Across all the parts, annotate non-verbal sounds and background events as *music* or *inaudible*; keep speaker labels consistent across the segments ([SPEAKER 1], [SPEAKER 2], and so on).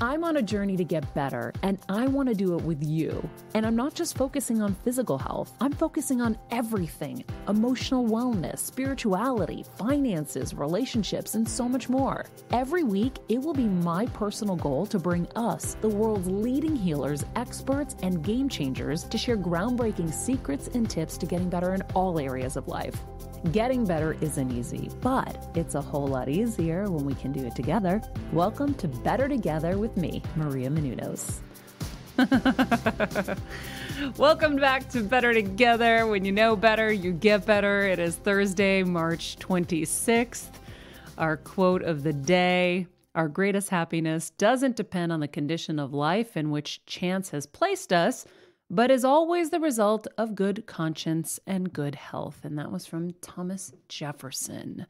[SPEAKER 1] I'm on a journey to get better, and I want to do it with you. And I'm not just focusing on physical health, I'm focusing on everything emotional wellness, spirituality, finances, relationships, and so much more. Every week, it will be my personal goal to bring us, the world's leading healers, experts, and game changers, to share groundbreaking secrets and tips to getting better in all areas of life. Getting better isn't easy, but it's a whole lot easier when we can do it together. Welcome to Better Together with me, Maria Menounos. *laughs* Welcome back to Better Together. When you know better, you get better. It is Thursday, March 26th. Our quote of the day Our greatest happiness doesn't depend on the condition of life in which chance has placed us but is always the result of good conscience and good health. And that was from Thomas Jefferson.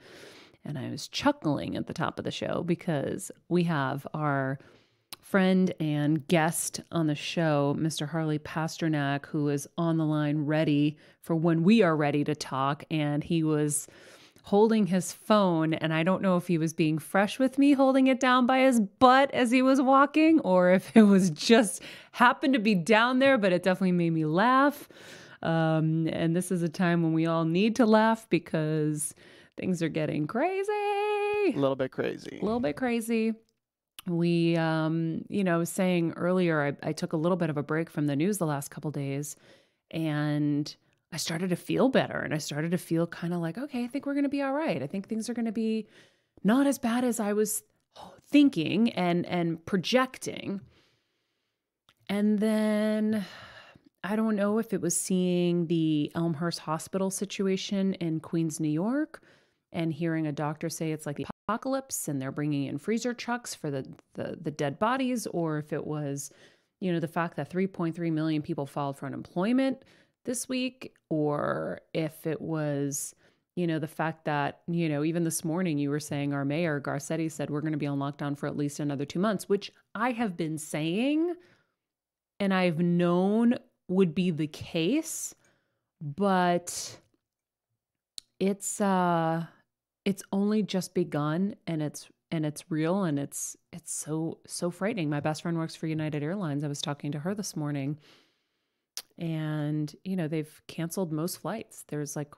[SPEAKER 1] And I was chuckling at the top of the show because we have our friend and guest on the show, Mr. Harley Pasternak, who is on the line ready for when we are ready to talk. And he was holding his phone. And I don't know if he was being fresh with me holding it down by his butt as he was walking, or if *laughs* it was just happened to be down there, but it definitely made me laugh. Um, and this is a time when we all need to laugh because things are getting crazy. A
[SPEAKER 2] little bit crazy.
[SPEAKER 1] A little bit crazy. We, um, you know, saying earlier, I, I took a little bit of a break from the news the last couple days, and I started to feel better and I started to feel kind of like, okay, I think we're going to be all right. I think things are going to be not as bad as I was thinking and and projecting. And then I don't know if it was seeing the Elmhurst Hospital situation in Queens, New York, and hearing a doctor say it's like the apocalypse and they're bringing in freezer trucks for the the, the dead bodies, or if it was, you know, the fact that 3.3 million people filed for unemployment this week or if it was you know the fact that you know even this morning you were saying our mayor garcetti said we're going to be on lockdown for at least another two months which i have been saying and i've known would be the case but it's uh it's only just begun and it's and it's real and it's it's so so frightening. My best friend works for united airlines. I was talking to her this morning and you know they've canceled most flights. There's like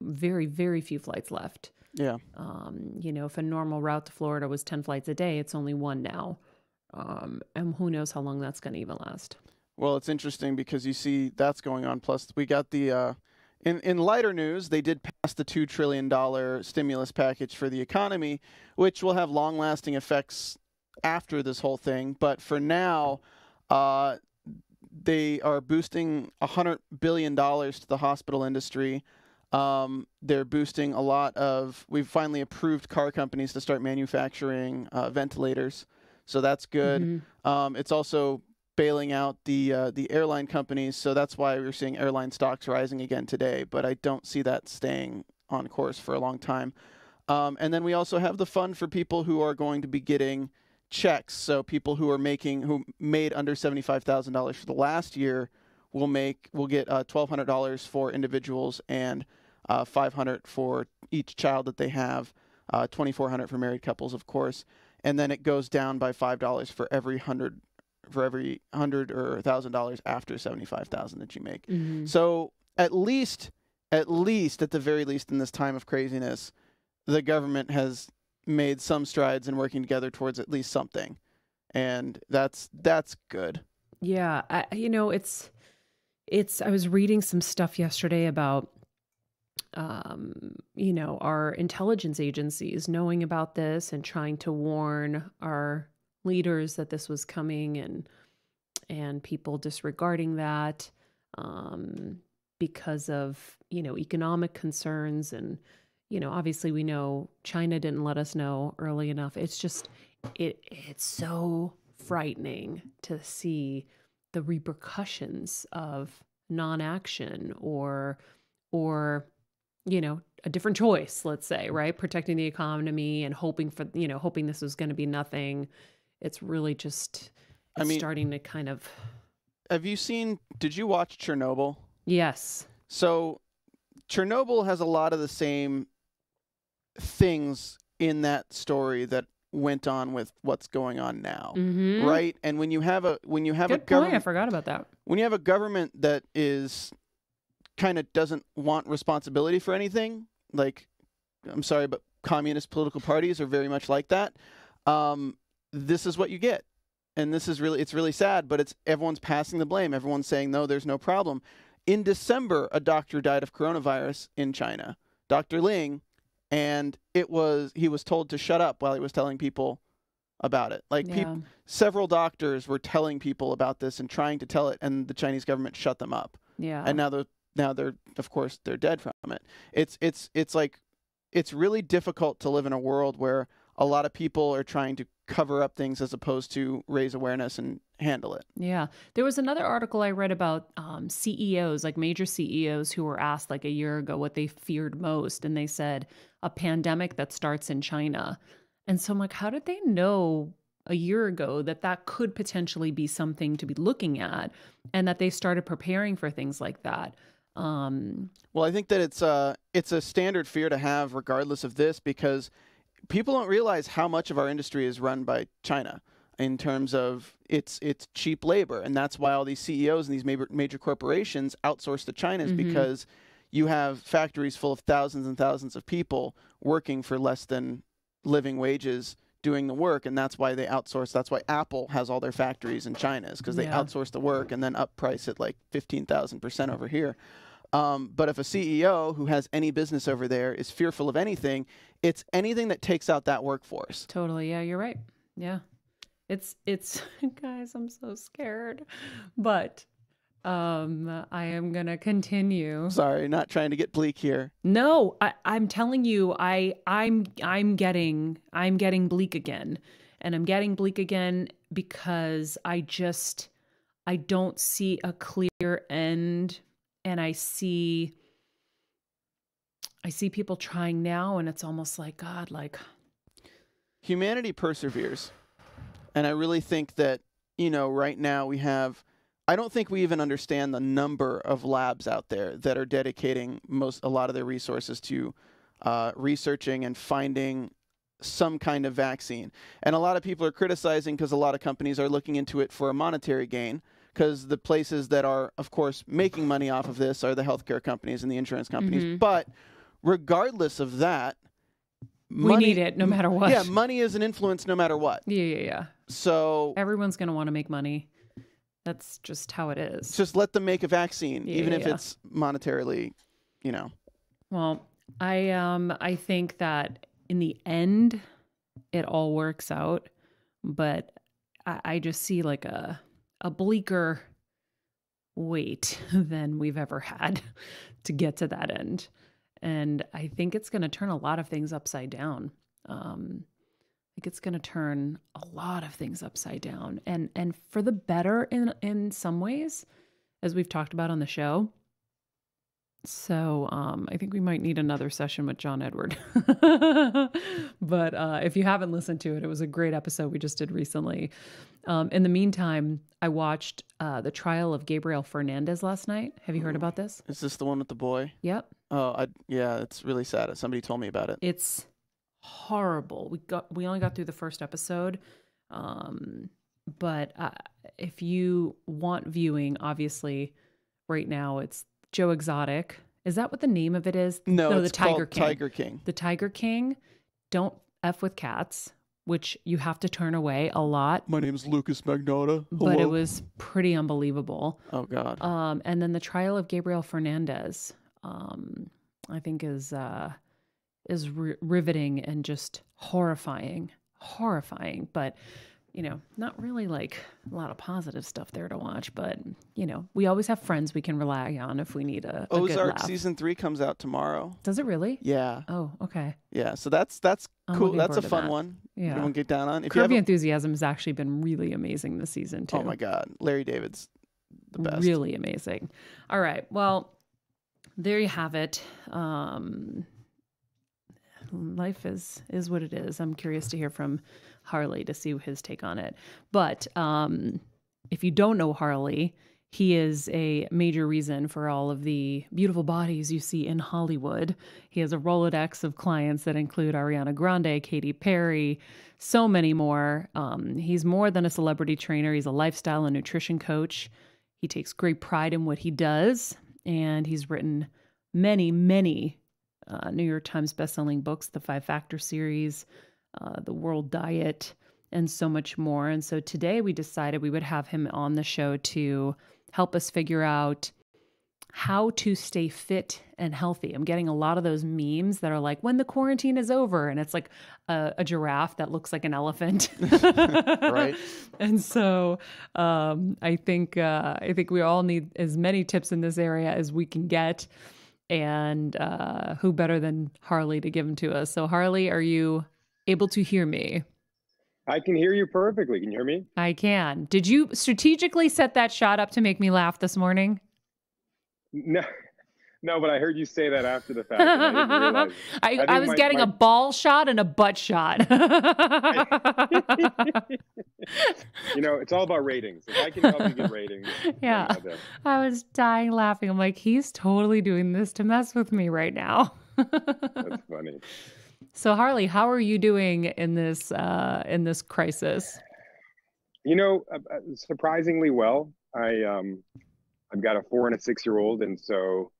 [SPEAKER 1] very very few flights left.
[SPEAKER 2] Yeah.
[SPEAKER 1] Um you know if a normal route to florida was 10 flights a day it's only one now. Um and who knows how long that's going to even last.
[SPEAKER 2] Well it's interesting because you see that's going on. Plus we got the uh in, in lighter news, they did pass the $2 trillion stimulus package for the economy, which will have long lasting effects after this whole thing. But for now, uh, they are boosting $100 billion to the hospital industry. Um, they're boosting a lot of, we've finally approved car companies to start manufacturing uh, ventilators. So that's good. Mm-hmm. Um, it's also bailing out the uh, the airline companies. So that's why we're seeing airline stocks rising again today. But I don't see that staying on course for a long time. Um, and then we also have the fund for people who are going to be getting checks. So people who are making who made under seventy five thousand dollars for the last year will make will get uh, twelve hundred dollars for individuals and uh, five hundred for each child that they have. Uh, twenty four hundred for married couples, of course, and then it goes down by five dollars for every hundred for every hundred or thousand dollars after seventy five thousand that you make. Mm-hmm. So at least, at least, at the very least, in this time of craziness, the government has made some strides in working together towards at least something, and that's that's good.
[SPEAKER 1] Yeah, I, you know, it's it's. I was reading some stuff yesterday about um, you know, our intelligence agencies knowing about this and trying to warn our leaders that this was coming and and people disregarding that um, because of you know economic concerns and you know, obviously we know China didn't let us know early enough. It's just it it's so frightening to see the repercussions of non-action or or you know, a different choice, let's say, right? Protecting the economy and hoping for, you know, hoping this was going to be nothing. It's really just I mean, starting to kind of
[SPEAKER 2] Have you seen did you watch Chernobyl?
[SPEAKER 1] Yes.
[SPEAKER 2] So Chernobyl has a lot of the same things in that story that went on with what's going on now,
[SPEAKER 1] Mhm.
[SPEAKER 2] right? And when you have a when you have a
[SPEAKER 1] Good point. I forgot about that.
[SPEAKER 2] when you have a government that is kind of doesn't want responsibility for anything, like I'm sorry, but communist political parties are very much like that. Um, this is what you get, and this is really it's really sad. But it's everyone's passing the blame. Everyone's saying no, there's no problem. In December, a doctor died of coronavirus in China, Dr. Ling, and it was he was told to shut up while he was telling people about it. Like peop-
[SPEAKER 1] Yeah.
[SPEAKER 2] several doctors were telling people about this and trying to tell it, and the Chinese government shut them up.
[SPEAKER 1] Yeah.
[SPEAKER 2] And now they're now they're of course they're dead from it. It's it's it's like it's really difficult to live in a world where a lot of people are trying to cover up things as opposed to raise awareness and handle it.
[SPEAKER 1] Yeah. There was another article I read about um, CEOs, like major CEOs, who were asked like a year ago what they feared most. And they said a pandemic that starts in China. And so I'm like, how did they know a year ago that that could potentially be something to be looking at and that they started preparing for things like that? Um,
[SPEAKER 2] Well, I think that it's uh it's a standard fear to have regardless of this because people don't realize how much of our industry is run by China in terms of its its cheap labor and that's why all these CEOs and these major major corporations outsource to China is
[SPEAKER 1] Mhm.
[SPEAKER 2] because you have factories full of thousands and thousands of people working for less than living wages doing the work and that's why they outsource that's why Apple has all their factories in China is because they
[SPEAKER 1] Yeah.
[SPEAKER 2] outsource the work and then up price it like 15,000% over here um, but if a CEO who has any business over there is fearful of anything, it's anything that takes out that workforce.
[SPEAKER 1] Totally. Yeah, you're right. Yeah. It's it's *laughs* guys, I'm so scared. But um I am going to continue.
[SPEAKER 2] Sorry, not trying to get bleak here.
[SPEAKER 1] No, I I'm telling you I I'm I'm getting I'm getting bleak again. And I'm getting bleak again because I just I don't see a clear end and I see I see people trying now and it's almost like god like
[SPEAKER 2] Humanity perseveres. And I really think that, you know, right now we have I don't think we even understand the number of labs out there that are dedicating most a lot of their resources to uh, researching and finding some kind of vaccine. And a lot of people are criticizing because a lot of companies are looking into it for a monetary gain. Because the places that are, of course, making money off of this are the healthcare companies and the insurance companies.
[SPEAKER 1] Mhm.
[SPEAKER 2] But regardless of that,
[SPEAKER 1] we need it no matter what.
[SPEAKER 2] yeah, money is an influence no matter what.
[SPEAKER 1] Yeah, yeah, yeah.
[SPEAKER 2] So
[SPEAKER 1] Everyone's going to want to make money. That's just how it is.
[SPEAKER 2] just let them make a vaccine,
[SPEAKER 1] Yeah,
[SPEAKER 2] even if
[SPEAKER 1] yeah.
[SPEAKER 2] it's monetarily, you know.
[SPEAKER 1] well, I um I think that in the end it all works out, but I, I just see like a a bleaker wait *laughs* than we've ever had *laughs* to get to that end. And I think it's going to turn a lot of things upside down. Um, Think it's going to turn a lot of things upside down, and and for the better in in some ways, as we've talked about on the show. So um, I think we might need another session with John Edward. *laughs* but uh, if you haven't listened to it, it was a great episode we just did recently. Um, in the meantime, I watched uh, the trial of Gabriel Fernandez last night. Have you heard about this?
[SPEAKER 2] Is this the one with the boy?
[SPEAKER 1] Yep.
[SPEAKER 2] Oh, I, yeah, it's really sad. Somebody told me about it.
[SPEAKER 1] It's horrible. We got we only got through the first episode, um, but uh, if you want viewing, obviously, right now it's Joe Exotic. Is that what the name of it is?
[SPEAKER 2] No,
[SPEAKER 1] No,
[SPEAKER 2] it's
[SPEAKER 1] the Tiger King.
[SPEAKER 2] Tiger King.
[SPEAKER 1] The Tiger King. Don't f with cats, which you have to turn away a lot.
[SPEAKER 2] My name's Lucas Magnotta.
[SPEAKER 1] But it was pretty unbelievable.
[SPEAKER 2] Oh God.
[SPEAKER 1] Um, and then the trial of Gabriel Fernandez, um, I think is uh, is ri riveting and just horrifying, horrifying. But you know, not really like a lot of positive stuff there to watch. But you know, we always have friends we can rely on if we need a, a good
[SPEAKER 2] Ozark
[SPEAKER 1] laugh.
[SPEAKER 2] season three comes out tomorrow.
[SPEAKER 1] Does it really?
[SPEAKER 2] Yeah,
[SPEAKER 1] Oh, okay.
[SPEAKER 2] yeah. So that's that's
[SPEAKER 1] I'm
[SPEAKER 2] cool. That's a fun
[SPEAKER 1] that.
[SPEAKER 2] one.
[SPEAKER 1] Yeah.
[SPEAKER 2] Everyone get down on. If you
[SPEAKER 1] Curb Your
[SPEAKER 2] haven't-
[SPEAKER 1] Enthusiasm has actually been really amazing this season too.
[SPEAKER 2] oh my God, Larry David's the best.
[SPEAKER 1] Really amazing. All right. Well, there you have it. Um, life is is what it is. I'm curious to hear from Harley to see his take on it. But um, if you don't know Harley, he is a major reason for all of the beautiful bodies you see in Hollywood. He has a Rolodex of clients that include Ariana Grande, Katy Perry, so many more. Um, he's more than a celebrity trainer, he's a lifestyle and nutrition coach. He takes great pride in what he does, and he's written many, many uh, New York Times bestselling books, the Five Factor series, uh, The World Diet, and so much more. And so today we decided we would have him on the show to help us figure out how to stay fit and healthy. I'm getting a lot of those memes that are like, when the quarantine is over, and it's like a, a giraffe that looks like an elephant. *laughs*
[SPEAKER 2] right. *laughs*
[SPEAKER 1] And so um, I think uh, I think we all need as many tips in this area as we can get. And uh, who better than Harley to give them to us? So Harley, are you able to hear me?
[SPEAKER 3] I can hear you perfectly. Can you hear me?
[SPEAKER 1] I can. Did you strategically set that shot up to make me laugh this morning?
[SPEAKER 3] No, no, but I heard you say that after the fact. *laughs* I,
[SPEAKER 1] I, I, was my, getting my... a ball shot and a butt shot. *laughs*
[SPEAKER 3] you know, it's all about ratings. If I can help you get ratings. *laughs*
[SPEAKER 1] Yeah. I was dying laughing. I'm like, he's totally doing this to mess with me right now.
[SPEAKER 3] That's funny.
[SPEAKER 1] So Harley, how are you doing in this uh, in this crisis?
[SPEAKER 3] You know, uh, uh, surprisingly well. I um, I've got a four and a six year old, and so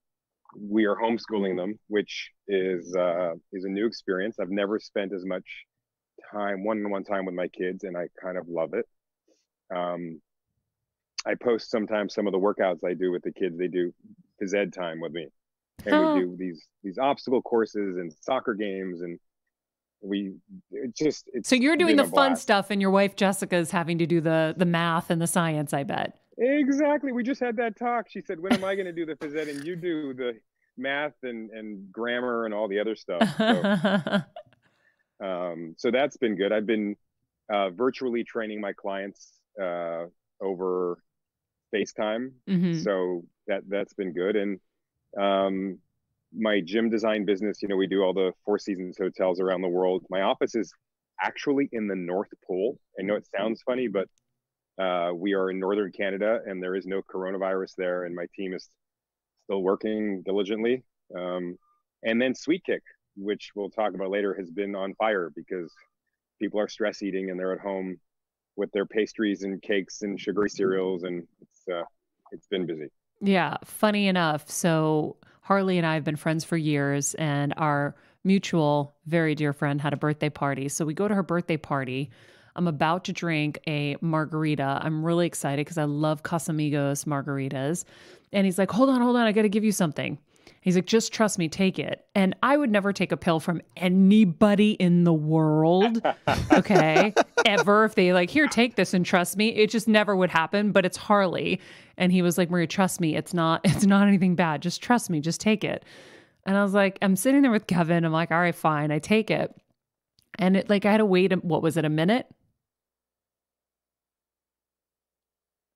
[SPEAKER 3] we are homeschooling them, which is uh, is a new experience. I've never spent as much time one on one time with my kids, and I kind of love it. Um, I post sometimes some of the workouts I do with the kids. They do phys ed time with me, and oh. we do these these obstacle courses and soccer games and we it just
[SPEAKER 1] so you're doing the fun stuff and your wife jessica is having to do the the math and the science i bet
[SPEAKER 3] exactly. We just had that talk. She said when am i going to do the phys ed and you do the math and and grammar and all the other stuff. So, *laughs* um, so that's been good. I've been uh, virtually training my clients uh, over facetime. Mm-hmm. so that that's been good. And um, my gym design business, you know, we do all the Four Seasons hotels around the world. My office is actually in the North Pole. I know it sounds funny, but uh, we are in Northern Canada and there is no coronavirus there. And my team is still working diligently. Um, and then Sweetkick, which we'll talk about later, has been on fire because people are stress eating and they're at home with their pastries and cakes and sugary cereals. And it's, uh, it's been busy.
[SPEAKER 1] Yeah. Funny enough. So, Harley and I have been friends for years, and our mutual, very dear friend had a birthday party. So we go to her birthday party. I'm about to drink a margarita. I'm really excited because I love Casamigos margaritas. And he's like, hold on, hold on. I got to give you something. He's like, just trust me, take it. And I would never take a pill from anybody in the world. *laughs* Okay. Ever. If they like, here, take this and trust me. It just never would happen. But it's Harley. And he was like, Maria, trust me. It's not, *laughs* it's not anything bad. Just trust me. Just take it. And I was like, I'm sitting there with Kevin. I'm like, all right, fine. I take it. And it like I had to wait, what was it, a minute?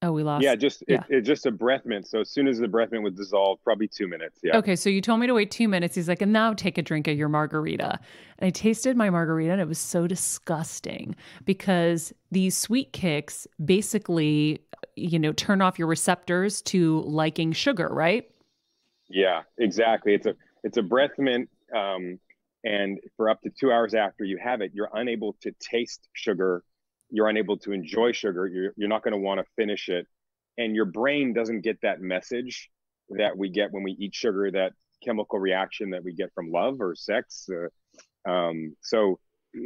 [SPEAKER 1] Oh, we lost.
[SPEAKER 3] Yeah, just yeah. It, it, just a breath mint. So as soon as the breath mint was dissolved, probably two minutes. Yeah.
[SPEAKER 1] Okay, so you told me to wait two minutes. He's like, and now take a drink of your margarita. And I tasted my margarita, and it was so disgusting because these Sweetkicks basically, you know, turn off your receptors to liking sugar, right?
[SPEAKER 3] Yeah, exactly. It's a it's a breath mint, um, and for up to two hours after you have it, you're unable to taste sugar you're unable to enjoy sugar you're, you're not going to want to finish it and your brain doesn't get that message that we get when we eat sugar that chemical reaction that we get from love or sex uh, um, so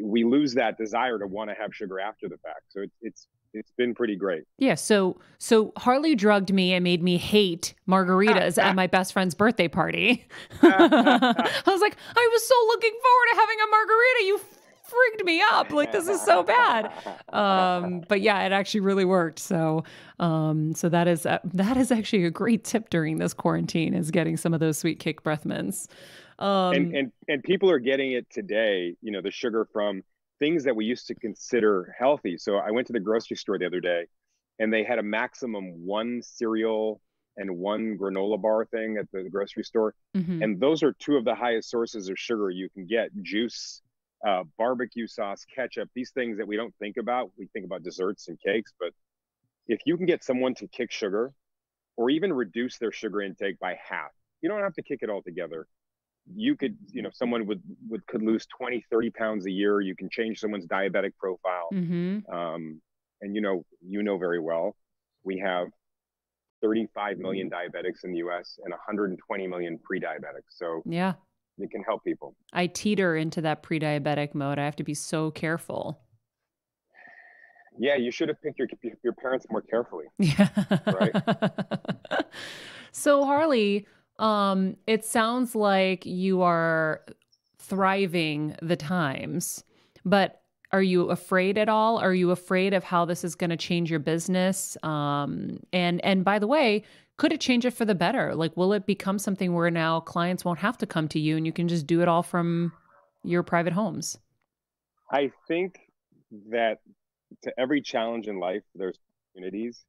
[SPEAKER 3] we lose that desire to want to have sugar after the fact so it, it's it's been pretty great.
[SPEAKER 1] Yeah. So so Harley drugged me and made me hate margaritas at my best friend's birthday party. *laughs* I was like, I was so looking forward to having a margarita. You freaked me up. Like this is so bad. Um, but yeah, it actually really worked. So, um, so that is uh, that is actually a great tip during this quarantine is getting some of those Sweetkick breath mints.
[SPEAKER 3] Um, and and and people are getting it today. You know, the sugar from things that we used to consider healthy. So I went to the grocery store the other day, and they had a maximum one cereal and one granola bar thing at the grocery store. Mm-hmm. And those are two of the highest sources of sugar you can get juice uh, barbecue sauce, ketchup, these things that we don't think about. We think about desserts and cakes, but if you can get someone to kick sugar or even reduce their sugar intake by half. You don't have to kick it all together. You could, you know, someone would, would could lose 20, 30 pounds a year. You can change someone's diabetic profile. Mm-hmm. Um, and you know, you know very well, we have 35 million diabetics in the US and 120 million pre-diabetics. So
[SPEAKER 1] yeah,
[SPEAKER 3] it can help people.
[SPEAKER 1] I teeter into that pre-diabetic mode. I have to be so careful.
[SPEAKER 3] Yeah, you should have picked your your parents more carefully. *laughs*
[SPEAKER 1] Yeah. Right. *laughs* so Harley, um, it sounds like you are thriving the times, but are you afraid at all? Are you afraid of how this is going to change your business? Um, and and by the way, could it change it for the better? Like, will it become something where now clients won't have to come to you and you can just do it all from your private homes?
[SPEAKER 3] I think that to every challenge in life, there's opportunities,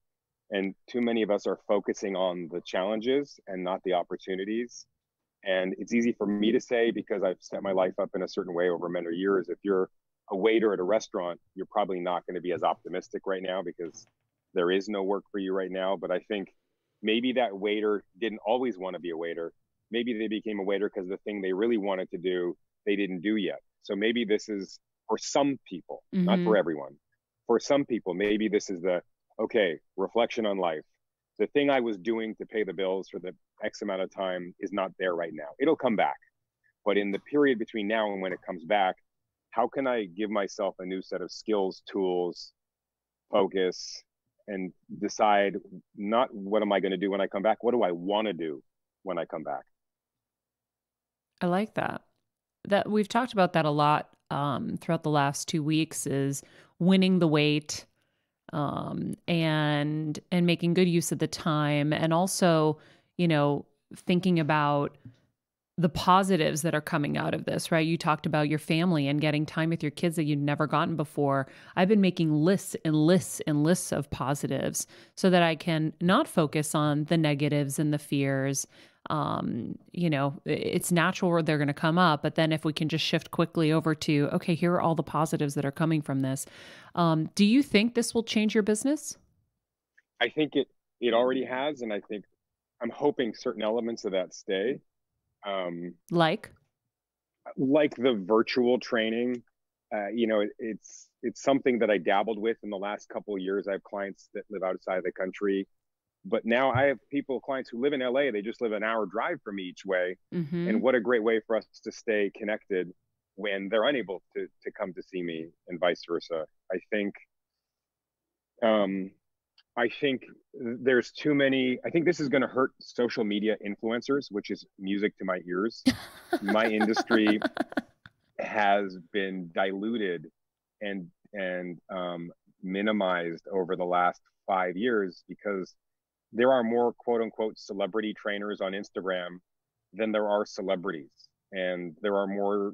[SPEAKER 3] and too many of us are focusing on the challenges and not the opportunities. And it's easy for me to say because I've set my life up in a certain way over many years. If you're a waiter at a restaurant, you're probably not going to be as optimistic right now because there is no work for you right now. But I think maybe that waiter didn't always want to be a waiter. Maybe they became a waiter because the thing they really wanted to do, they didn't do yet. So maybe this is for some people, mm-hmm. not for mm-hmm. everyone. For some people, maybe this is the okay, reflection on life. The thing I was doing to pay the bills for the X amount of time is not there right now. It'll come back. But in the period between now and when it comes back, how can I give myself a new set of skills, tools, focus, and decide not what am I going to do when I come back? What do I want to do when I come back?
[SPEAKER 1] I like that. That we've talked about that a lot um, throughout the last two weeks is winning the weight um, and and making good use of the time and also you know thinking about the positives that are coming out of this, right? You talked about your family and getting time with your kids that you'd never gotten before. I've been making lists and lists and lists of positives so that I can not focus on the negatives and the fears. Um, you know, it's natural they're going to come up, but then if we can just shift quickly over to, okay, here are all the positives that are coming from this. Um, do you think this will change your business?
[SPEAKER 3] I think it it already has, and I think I'm hoping certain elements of that stay.
[SPEAKER 1] Um, like,
[SPEAKER 3] like the virtual training, uh, you know, it, it's it's something that I dabbled with in the last couple of years. I have clients that live outside the country, but now I have people, clients who live in LA. They just live an hour drive from me each way, mm-hmm. and what a great way for us to stay connected when they're unable to to come to see me, and vice versa. I think um, I think there's too many. I think this is going to hurt social media influencers, which is music to my ears. my *laughs* industry has been diluted and and um, minimized over the last five years because there are more quote unquote celebrity trainers on Instagram than there are celebrities, and there are more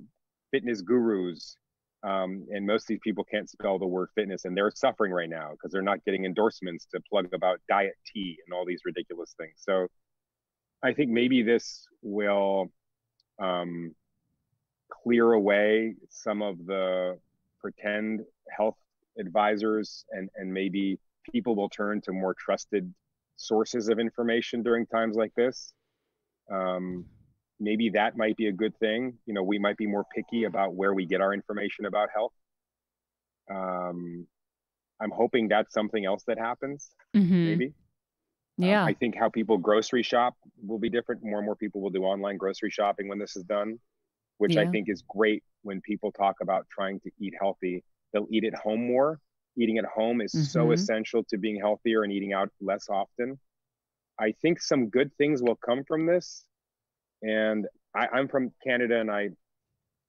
[SPEAKER 3] fitness gurus um, and most of these people can't spell the word fitness and they're suffering right now because they're not getting endorsements to plug about diet tea and all these ridiculous things. So i think maybe this will um, clear away some of the pretend health advisors and and maybe people will turn to more trusted sources of information during times like this. Um, maybe that might be a good thing. You know, we might be more picky about where we get our information about health. Um, I'm hoping that's something else that happens. Mm-hmm. Maybe.
[SPEAKER 1] Um, yeah.
[SPEAKER 3] Um, I think how people grocery shop will be different. More and more people will do online grocery shopping when this is done, which yeah. I think is great when people talk about trying to eat healthy. They'll eat at home more. Eating at home is mm-hmm. so essential to being healthier and eating out less often. I think some good things will come from this and I, I'm from Canada, and I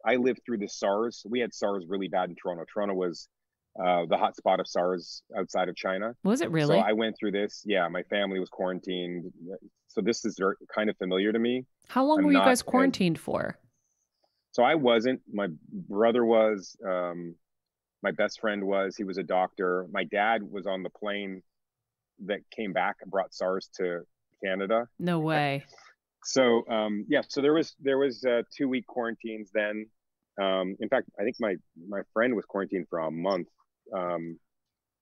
[SPEAKER 3] I lived through the SARS. We had SARS really bad in Toronto. Toronto was uh, the hot spot of SARS outside of China.
[SPEAKER 1] Was it really?
[SPEAKER 3] So I went through this. Yeah, my family was quarantined. So this is very, kind of familiar to me.
[SPEAKER 1] How long I'm were you guys quarantined for?
[SPEAKER 3] So I wasn't. My brother was. Um, my best friend was. He was a doctor. My dad was on the plane that came back and brought SARS to Canada.
[SPEAKER 1] No way
[SPEAKER 3] so um, yeah, so there was there was uh, two week quarantines then. Um, in fact, I think my my friend was quarantined for a month. Um,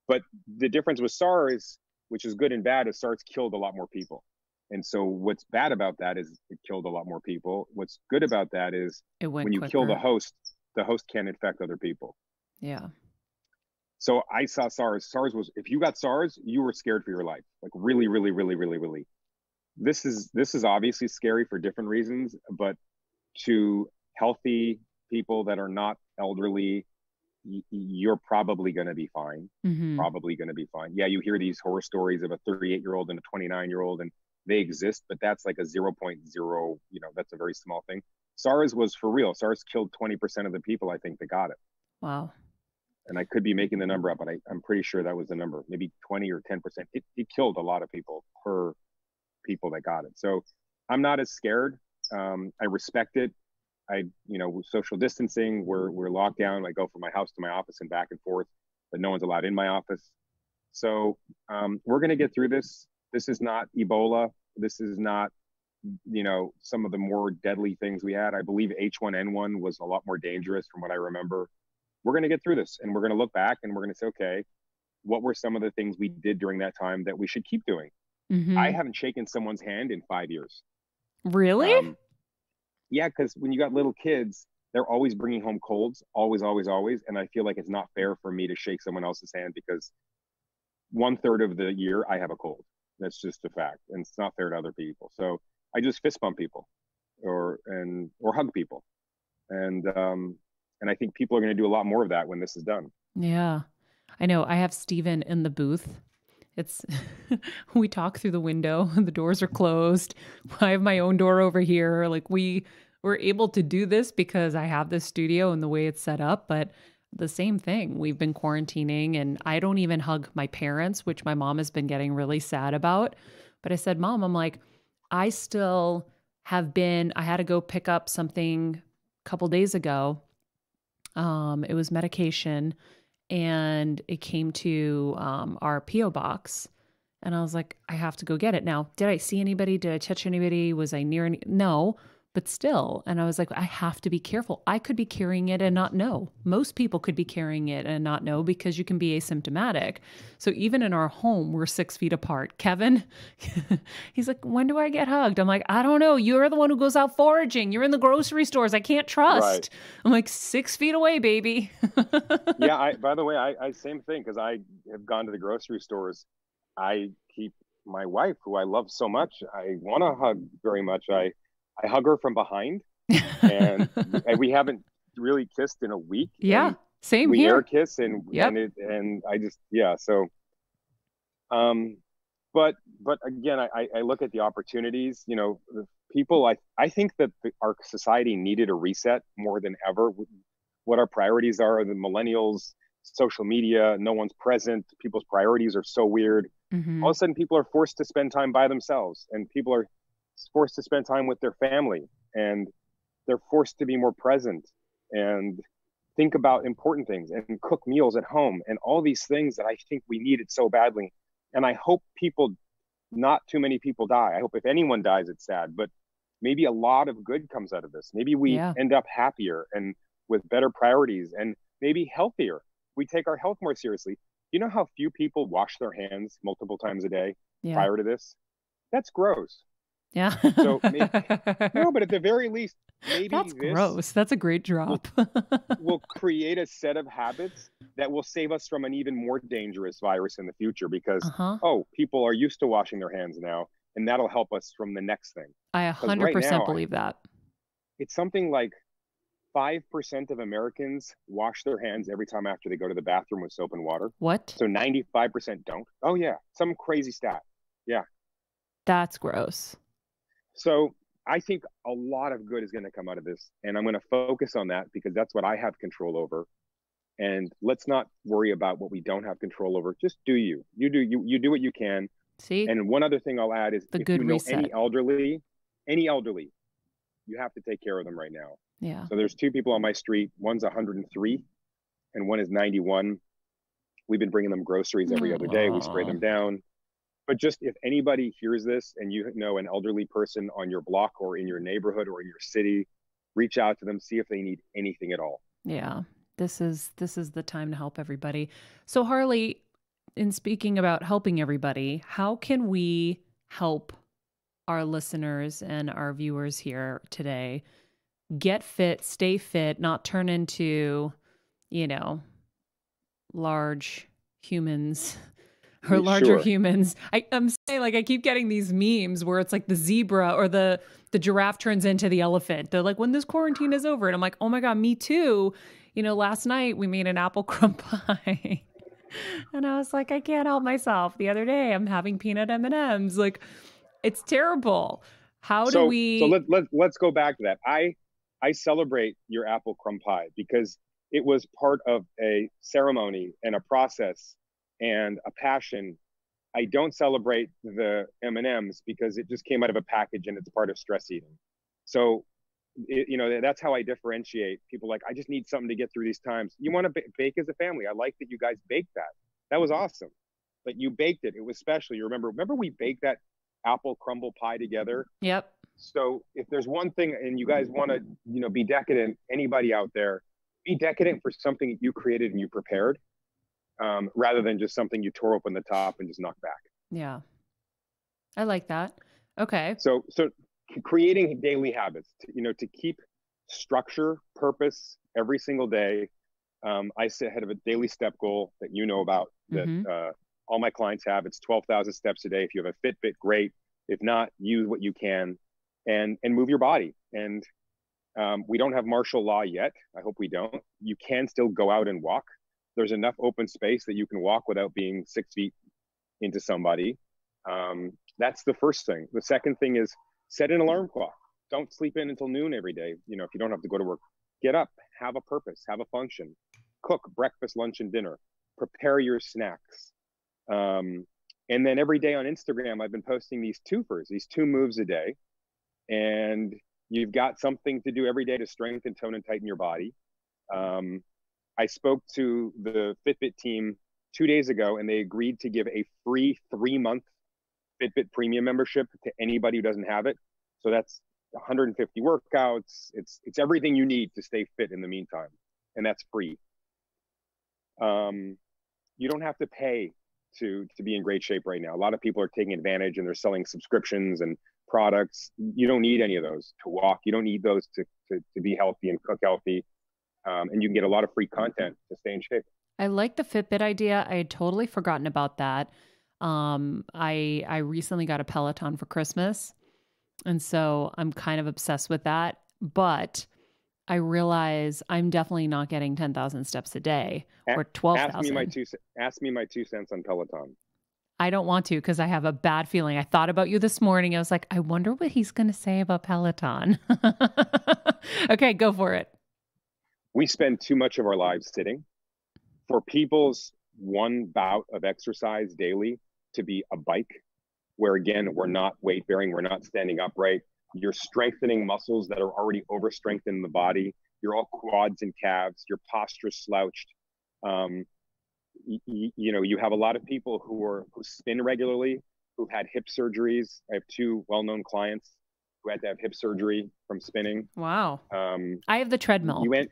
[SPEAKER 3] but the difference with SARS, which is good and bad, is SARS killed a lot more people. And so what's bad about that is it killed a lot more people. What's good about that is when you
[SPEAKER 1] quicker.
[SPEAKER 3] kill the host, the host can't infect other people.
[SPEAKER 1] Yeah.
[SPEAKER 3] So I saw SARS. SARS was if you got SARS, you were scared for your life. Like really, really, really, really, really. This is this is obviously scary for different reasons, but to healthy people that are not elderly, you're probably going to be fine. Mm-hmm. Probably going to be fine. Yeah, you hear these horror stories of a 38 year old and a 29 year old, and they exist, but that's like a 0.0, you know, that's a very small thing. SARS was for real. SARS killed 20% of the people, I think, that got it.
[SPEAKER 1] Wow.
[SPEAKER 3] And I could be making the number up, but I, am pretty sure that was the number, maybe 20 or 10%. It, it killed a lot of people per people that got it. So I'm not as scared. Um, I respect it. I, you know, social distancing, we're, we're locked down. I go from my house to my office and back and forth, but no one's allowed in my office. So um, we're going to get through this. This is not Ebola. This is not, you know, some of the more deadly things we had. I believe H1N1 was a lot more dangerous from what I remember. We're going to get through this and we're going to look back and we're going to say, okay, what were some of the things we did during that time that we should keep doing? Mm-hmm. I haven't shaken someone's hand in five years.
[SPEAKER 1] Really? Um,
[SPEAKER 3] yeah, because when you got little kids, they're always bringing home colds, always, always, always. And I feel like it's not fair for me to shake someone else's hand because one third of the year I have a cold. That's just a fact, and it's not fair to other people. So I just fist bump people, or and or hug people, and um, and I think people are going to do a lot more of that when this is done.
[SPEAKER 1] Yeah, I know. I have Steven in the booth. It's *laughs* we talk through the window. *laughs* The doors are closed. *laughs* I have my own door over here. Like we we're able to do this because I have this studio and the way it's set up, but the same thing. We've been quarantining and I don't even hug my parents, which my mom has been getting really sad about. But I said, Mom, I'm like, I still have been, I had to go pick up something a couple days ago. Um, it was medication and it came to um, our P.O. box. And I was like, I have to go get it. Now, did I see anybody? Did I touch anybody? Was I near any? No but still. And I was like, I have to be careful. I could be carrying it and not know. Most people could be carrying it and not know because you can be asymptomatic. So even in our home, we're six feet apart. Kevin, *laughs* he's like, When do I get hugged? I'm like, I don't know. You're the one who goes out foraging. You're in the grocery stores. I can't trust. Right. I'm like, six feet away, baby. *laughs*
[SPEAKER 3] yeah. I, by the way, I, I same thing because I have gone to the grocery stores. I keep my wife, who I love so much, I want to hug very much. I, I hug her from behind, and, *laughs* and we haven't really kissed in a week.
[SPEAKER 1] Yeah, same
[SPEAKER 3] we
[SPEAKER 1] here.
[SPEAKER 3] air kiss, and yep. and it, and I just yeah. So, um, but but again, I I look at the opportunities. You know, people. I I think that the, our society needed a reset more than ever. What our priorities are, the millennials, social media, no one's present. People's priorities are so weird. Mm-hmm. All of a sudden, people are forced to spend time by themselves, and people are forced to spend time with their family and they're forced to be more present and think about important things and cook meals at home and all these things that I think we needed so badly. And I hope people, not too many people die. I hope if anyone dies, it's sad, but maybe a lot of good comes out of this. Maybe we yeah. end up happier and with better priorities and maybe healthier. We take our health more seriously. You know how few people wash their hands multiple times a day yeah. prior to this? That's gross.
[SPEAKER 1] Yeah.
[SPEAKER 3] so maybe, no, but at the very least, maybe
[SPEAKER 1] that's gross. That's a great drop.
[SPEAKER 3] will, will *laughs* create a set of habits that will save us from an even more dangerous virus in the future because uh-huh. oh, people are used to washing their hands now, and that'll help us from the next thing.
[SPEAKER 1] I 100% right now, believe that.
[SPEAKER 3] It's something like 5% of Americans wash their hands every time after they go to the bathroom with soap and water.
[SPEAKER 1] What?
[SPEAKER 3] So 95% don't. Oh, yeah. Some crazy stat. Yeah.
[SPEAKER 1] That's gross.
[SPEAKER 3] So I think a lot of good is going to come out of this. And I'm going to focus on that because that's what I have control over. And let's not worry about what we don't have control over. Just do you. You do you you do what you can.
[SPEAKER 1] See?
[SPEAKER 3] And one other thing I'll add is
[SPEAKER 1] the
[SPEAKER 3] if
[SPEAKER 1] good
[SPEAKER 3] you know
[SPEAKER 1] reset.
[SPEAKER 3] any elderly, any elderly, you have to take care of them right now.
[SPEAKER 1] Yeah.
[SPEAKER 3] So there's two people on my street. One's 103 and one is 91. We've been bringing them groceries every other day. We spray them down but just if anybody hears this and you know an elderly person on your block or in your neighborhood or in your city reach out to them see if they need anything at all.
[SPEAKER 1] Yeah this is this is the time to help everybody. So harley in speaking about helping everybody, how can we help our listeners and our viewers here today get fit, stay fit, not turn into, you know, large humans or larger sure. humans. I, I'm saying like I keep getting these memes where it's like the zebra or the the giraffe turns into the elephant. They're like, when this quarantine is over, and I'm like, oh my god, me too. You know, last night we made an apple *laughs* crumb pie. and I was like, I can't help myself. The other day, I'm having peanut M and M's. Like, it's terrible. How
[SPEAKER 3] so,
[SPEAKER 1] do we?
[SPEAKER 3] So let let let's go back to that. I I celebrate your apple crumb pie because it was part of a ceremony and a process and a passion. I don't celebrate the M and M's because it just came out of a package and it's part of stress eating. So it, you know that's how i differentiate people like i just need something to get through these times. You want to b- bake as a family. I like that you guys baked that. That was mm-hmm. awesome. But you baked it. It was special. You remember remember we baked that apple crumble pie together?
[SPEAKER 1] Yep.
[SPEAKER 3] So if there's one thing and you guys want to you know be decadent anybody out there be decadent for something you created and you prepared um, rather than just something you tore open the top and just knocked back.
[SPEAKER 1] Yeah. I like that. Okay.
[SPEAKER 3] So so creating daily habits to, you know to keep structure purpose every single day um, i set ahead of a daily step goal that you know about that mm-hmm. uh, all my clients have. It's 12000 steps a day. If you have a fitbit great. If not use what you can and and move your body. And um, we don't have martial law yet. I hope we don't. You can still go out and walk there's enough open space that you can walk without being six feet into somebody um, that's the first thing the second thing is set an alarm clock. Don't sleep in until noon every day. You know, if you don't have to go to work, get up, have a purpose, have a function, cook breakfast, lunch, and dinner, prepare your snacks. Um, and then every day on Instagram, I've been posting these twofers, these two moves a day. And you've got something to do every day to strengthen, tone, and tighten your body. Um, I spoke to the Fitbit team two days ago, and they agreed to give a free three month Fitbit premium membership to anybody who doesn't have it. So that's 150 workouts. It's it's everything you need to stay fit in the meantime, and that's free. Um, you don't have to pay to to be in great shape right now. A lot of people are taking advantage and they're selling subscriptions and products. You don't need any of those to walk. You don't need those to to, to be healthy and cook healthy. Um, and you can get a lot of free content to stay in shape.
[SPEAKER 1] I like the Fitbit idea. I had totally forgotten about that. Um, I I recently got a Peloton for Christmas, and so I'm kind of obsessed with that. But I realize I'm definitely not getting ten thousand steps a day or twelve thousand.
[SPEAKER 3] Ask me my two. Ask me my two cents on Peloton.
[SPEAKER 1] I don't want to because I have a bad feeling. I thought about you this morning. I was like, I wonder what he's going to say about Peloton. *laughs* okay, go for it.
[SPEAKER 3] We spend too much of our lives sitting. For people's one bout of exercise daily, to be a bike, where again, we're not weight bearing, we're not standing upright. You're strengthening muscles that are already over strengthened in the body. You're all quads and calves. Your posture slouched. Um, y- you know, you have a lot of people who are who spin regularly, who've had hip surgeries. I have two well-known clients who had to have hip surgery from spinning.
[SPEAKER 1] Wow. Um, I have the treadmill.
[SPEAKER 3] You went.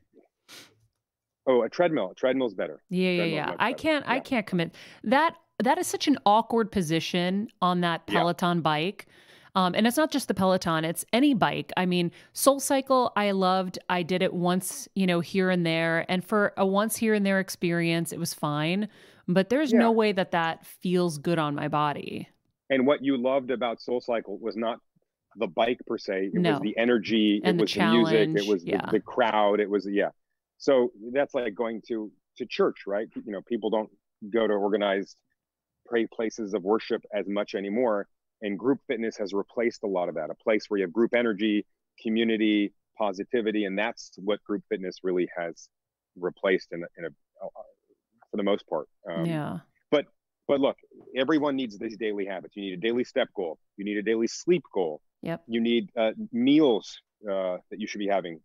[SPEAKER 3] Oh, a treadmill. A treadmill's better.
[SPEAKER 1] Yeah, yeah, yeah. I can't. Yeah. I can't commit that that is such an awkward position on that Peloton yeah. bike. Um, and it's not just the Peloton, it's any bike. I mean, Soul Cycle, I loved. I did it once, you know, here and there. And for a once here and there experience, it was fine. But there's yeah. no way that that feels good on my body.
[SPEAKER 3] And what you loved about Soul Cycle was not the bike per se, it no. was the energy, and it was the, the music, it was yeah. the, the crowd, it was, yeah. So that's like going to to church, right? You know, people don't go to organized pray places of worship as much anymore. And group fitness has replaced a lot of that, a place where you have group energy, community, positivity. And that's what group fitness really has replaced in, in a, for the most part.
[SPEAKER 1] Um, yeah.
[SPEAKER 3] But, but look, everyone needs these daily habits. You need a daily step goal. You need a daily sleep goal.
[SPEAKER 1] Yep.
[SPEAKER 3] You need uh, meals uh, that you should be having,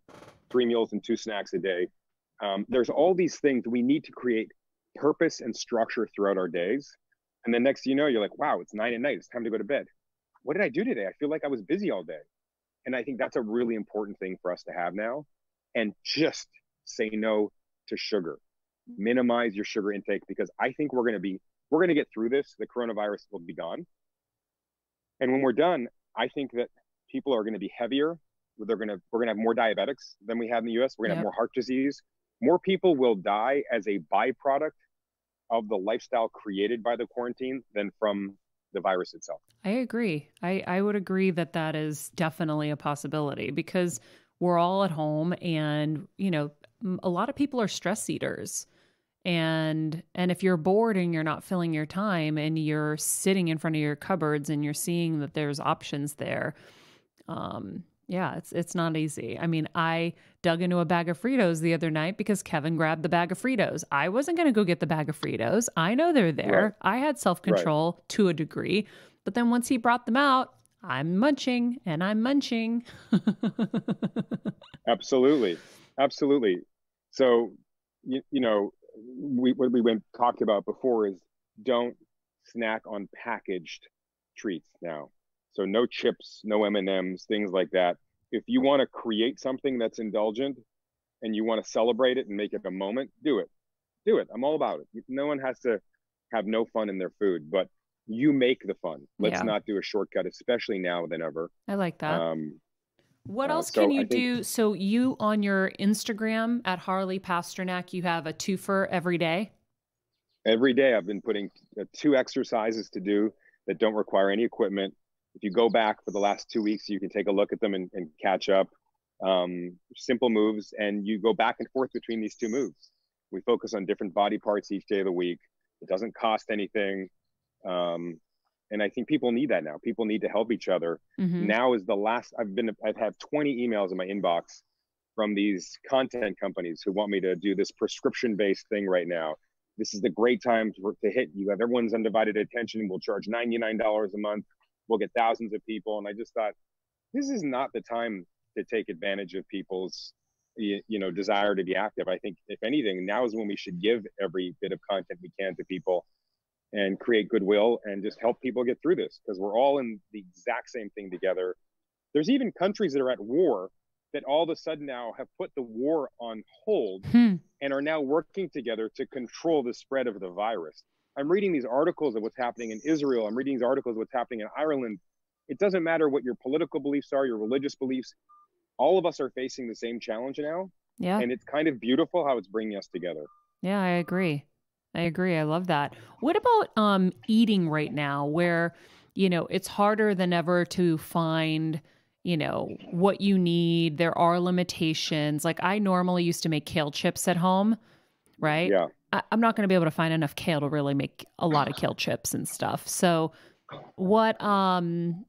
[SPEAKER 3] three meals and two snacks a day. Um, there's all these things we need to create purpose and structure throughout our days and then next you know, you're like, wow, it's nine at night. It's time to go to bed. What did I do today? I feel like I was busy all day. And I think that's a really important thing for us to have now. And just say no to sugar. minimize your sugar intake because I think we're going to be we're going to get through this. The coronavirus will be gone. And when we're done, I think that people are going to be heavier. They're going to we're going to have more diabetics than we have in the US. We're going to yep. have more heart disease. More people will die as a byproduct of the lifestyle created by the quarantine than from the virus itself.
[SPEAKER 1] I agree. I, I would agree that that is definitely a possibility because we're all at home and, you know, a lot of people are stress eaters. And and if you're bored and you're not filling your time and you're sitting in front of your cupboards and you're seeing that there's options there, um, yeah, it's it's not easy. I mean, I dug into a bag of Fritos the other night because Kevin grabbed the bag of Fritos. I wasn't going to go get the bag of Fritos. I know they're there. Right. I had self-control right. to a degree, but then once he brought them out, I'm munching and I'm munching. *laughs*
[SPEAKER 3] Absolutely. Absolutely. So, you, you know, we what we went talked about before is don't snack on packaged treats now. So no chips, no M&Ms, things like that. If you want to create something that's indulgent and you want to celebrate it and make it a moment, do it. Do it. I'm all about it. No one has to have no fun in their food, but you make the fun. Let's yeah. not do a shortcut, especially now than ever.
[SPEAKER 1] I like that. Um, what uh, else so can you think, do? So you on your Instagram at Harley Pasternak, you have a twofer every day.
[SPEAKER 3] Every day, I've been putting uh, two exercises to do that don't require any equipment. If you go back for the last two weeks, you can take a look at them and, and catch up. Um, simple moves, and you go back and forth between these two moves. We focus on different body parts each day of the week. It doesn't cost anything. Um, and i think people need that now people need to help each other mm-hmm. now is the last i've been i've had 20 emails in my inbox from these content companies who want me to do this prescription based thing right now this is the great time to, to hit you have everyone's undivided attention we'll charge $99 a month we'll get thousands of people and i just thought this is not the time to take advantage of people's you, you know desire to be active i think if anything now is when we should give every bit of content we can to people and create goodwill and just help people get through this because we're all in the exact same thing together. There's even countries that are at war that all of a sudden now have put the war on hold hmm. and are now working together to control the spread of the virus. I'm reading these articles of what's happening in Israel. I'm reading these articles of what's happening in Ireland. It doesn't matter what your political beliefs are, your religious beliefs. All of us are facing the same challenge now.
[SPEAKER 1] Yeah.
[SPEAKER 3] And it's kind of beautiful how it's bringing us together.
[SPEAKER 1] Yeah, I agree. I agree. I love that. What about um eating right now where you know, it's harder than ever to find, you know, what you need. There are limitations. Like I normally used to make kale chips at home, right?
[SPEAKER 3] Yeah.
[SPEAKER 1] I, I'm not going to be able to find enough kale to really make a lot of kale chips and stuff. So what um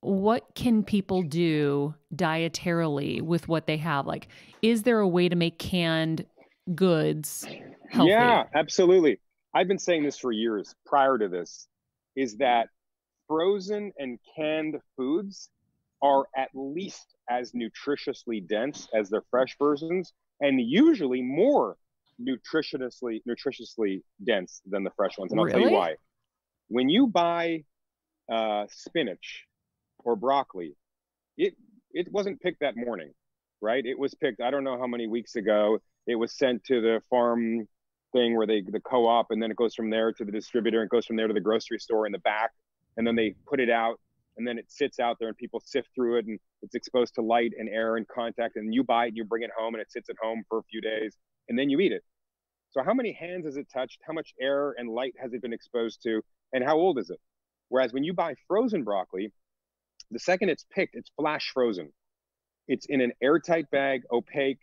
[SPEAKER 1] what can people do dietarily with what they have? Like, is there a way to make canned goods healthy.
[SPEAKER 3] Yeah, absolutely. I've been saying this for years prior to this is that frozen and canned foods are at least as nutritiously dense as their fresh versions and usually more nutritiously nutritiously dense than the fresh ones and i'll tell you why. When you buy uh, spinach or broccoli it it wasn't picked that morning right? It was picked i don't know how many weeks ago. It was sent to the farm thing where they the co-op and then it goes from there to the distributor and goes from there to the grocery store in the back and then they put it out and then it sits out there and people sift through it and it's exposed to light and air and contact and you buy it and you bring it home and it sits at home for a few days and then you eat it so how many hands has it touched how much air and light has it been exposed to and how old is it whereas when you buy frozen broccoli the second it's picked it's flash frozen it's in an airtight bag opaque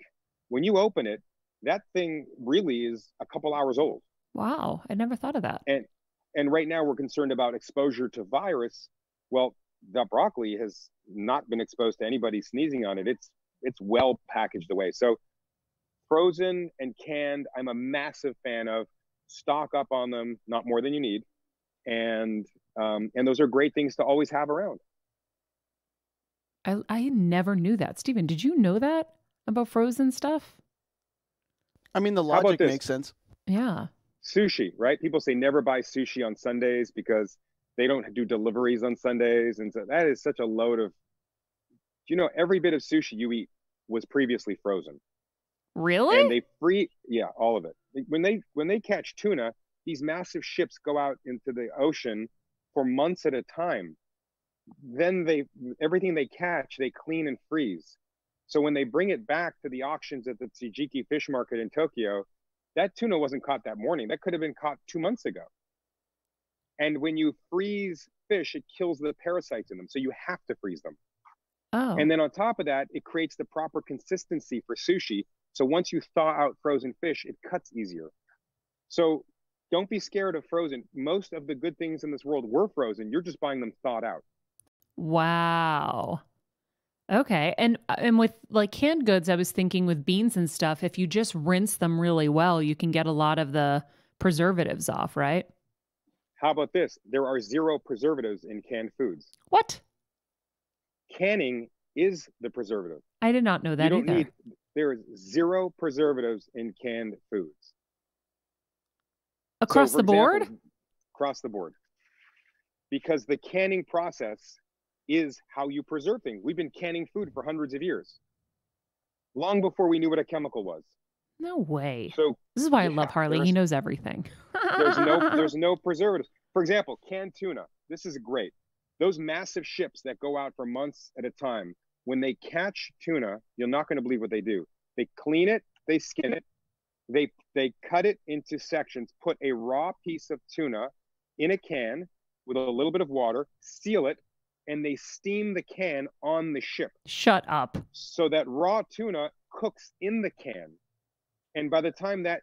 [SPEAKER 3] when you open it that thing really is a couple hours old.
[SPEAKER 1] Wow, I never thought of that.
[SPEAKER 3] And and right now we're concerned about exposure to virus. Well, the broccoli has not been exposed to anybody sneezing on it. It's it's well packaged away. So frozen and canned, I'm a massive fan of. Stock up on them, not more than you need, and um, and those are great things to always have around.
[SPEAKER 1] I I never knew that, Stephen. Did you know that about frozen stuff?
[SPEAKER 2] I mean, the logic makes sense.
[SPEAKER 1] Yeah.
[SPEAKER 3] Sushi, right? People say never buy sushi on Sundays because they don't do deliveries on Sundays, and so that is such a load of. You know, every bit of sushi you eat was previously frozen.
[SPEAKER 1] Really?
[SPEAKER 3] And they free, yeah, all of it. When they when they catch tuna, these massive ships go out into the ocean for months at a time. Then they everything they catch, they clean and freeze. So when they bring it back to the auctions at the Tsukiji Fish Market in Tokyo, that tuna wasn't caught that morning. That could have been caught two months ago. And when you freeze fish, it kills the parasites in them. So you have to freeze them.
[SPEAKER 1] Oh.
[SPEAKER 3] And then on top of that, it creates the proper consistency for sushi. So once you thaw out frozen fish, it cuts easier. So don't be scared of frozen. Most of the good things in this world were frozen. You're just buying them thawed out.
[SPEAKER 1] Wow. Okay. And uh, and with like canned goods, I was thinking with beans and stuff, if you just rinse them really well, you can get a lot of the preservatives off, right?
[SPEAKER 3] How about this? There are zero preservatives in canned foods.
[SPEAKER 1] What?
[SPEAKER 3] Canning is the preservative.
[SPEAKER 1] I did not know that
[SPEAKER 3] you don't
[SPEAKER 1] either.
[SPEAKER 3] Need, there is zero preservatives in canned foods.
[SPEAKER 1] Across
[SPEAKER 3] so,
[SPEAKER 1] the board?
[SPEAKER 3] Example, across the board. Because the canning process is how you preserve things. We've been canning food for hundreds of years, long before we knew what a chemical was.
[SPEAKER 1] No way.
[SPEAKER 3] So
[SPEAKER 1] this is why
[SPEAKER 3] yeah,
[SPEAKER 1] I love Harley. He knows everything.
[SPEAKER 3] there's no *laughs* there's no preservatives. For example, canned tuna. This is great. Those massive ships that go out for months at a time, when they catch tuna, you're not going to believe what they do. They clean it, they skin it, they they cut it into sections, put a raw piece of tuna in a can with a little bit of water, seal it, and they steam the can on the ship.
[SPEAKER 1] Shut up.
[SPEAKER 3] So that raw tuna cooks in the can. And by the time that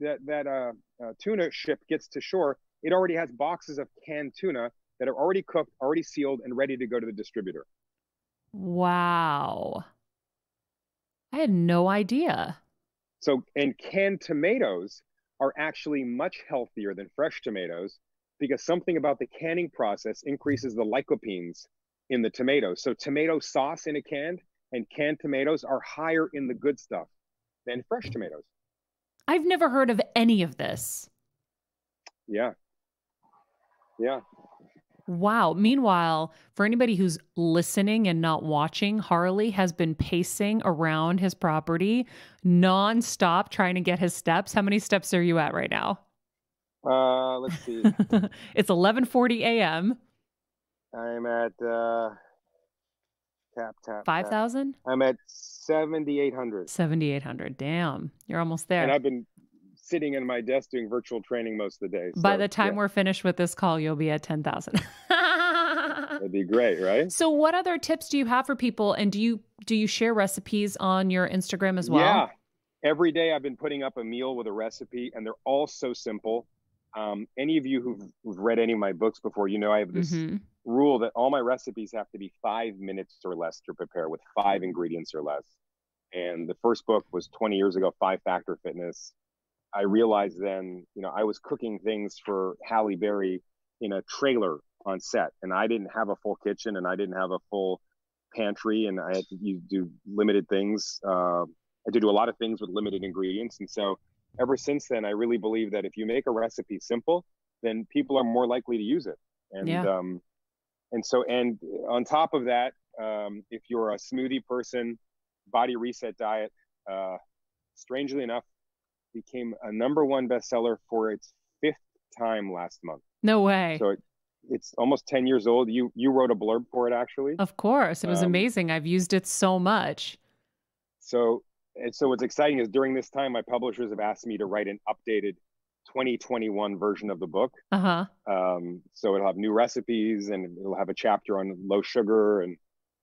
[SPEAKER 3] that that uh, uh, tuna ship gets to shore, it already has boxes of canned tuna that are already cooked, already sealed, and ready to go to the distributor.
[SPEAKER 1] Wow. I had no idea.
[SPEAKER 3] So, and canned tomatoes are actually much healthier than fresh tomatoes because something about the canning process increases the lycopenes in the tomatoes. So, tomato sauce in a can and canned tomatoes are higher in the good stuff than fresh tomatoes.
[SPEAKER 1] I've never heard of any of this.
[SPEAKER 3] Yeah. Yeah.
[SPEAKER 1] Wow. Meanwhile, for anybody who's listening and not watching, Harley has been pacing around his property nonstop trying to get his steps. How many steps are you at right now?
[SPEAKER 3] Uh, let's see. *laughs*
[SPEAKER 1] it's 11:40 a.m.
[SPEAKER 3] I'm at uh tap tap
[SPEAKER 1] 5,000?
[SPEAKER 3] I'm at 7800.
[SPEAKER 1] 7,800. Damn. You're almost there.
[SPEAKER 3] And I've been sitting in my desk doing virtual training most of the day. So,
[SPEAKER 1] By the time
[SPEAKER 3] yeah.
[SPEAKER 1] we're finished with this call, you'll be at 10,000. *laughs*
[SPEAKER 3] That'd be great, right?
[SPEAKER 1] So what other tips do you have for people and do you do you share recipes on your Instagram as well?
[SPEAKER 3] Yeah. Every day I've been putting up a meal with a recipe and they're all so simple. Um, any of you who've, who've, read any of my books before, you know I have this
[SPEAKER 1] mm-hmm.
[SPEAKER 3] rule that all my recipes have to be five minutes or less to prepare with five ingredients or less. And the first book was 20 years ago, Five Factor Fitness. I realized then, you know, I was cooking things for Halle Berry in a trailer on set, and I didn't have a full kitchen and I didn't have a full pantry, and I had to do limited things. Uh, I had to do a lot of things with limited ingredients, and so ever since then, I really believe that if you make a recipe simple, then people are more likely to use it. And
[SPEAKER 1] yeah.
[SPEAKER 3] um, and so and on top of that, um, if you're a smoothie person, Body Reset Diet, uh, strangely enough, became a number one bestseller for its fifth time last month.
[SPEAKER 1] No way.
[SPEAKER 3] So it, it's almost 10 years old. You you wrote a blurb for it actually.
[SPEAKER 1] Of course. It was um, amazing. I've used it so much.
[SPEAKER 3] So and so what's exciting is during this time my publishers have asked me to write an updated 2021 version of the book.
[SPEAKER 1] Uh-huh.
[SPEAKER 3] Um, so it'll have new recipes and it'll have a chapter on low sugar and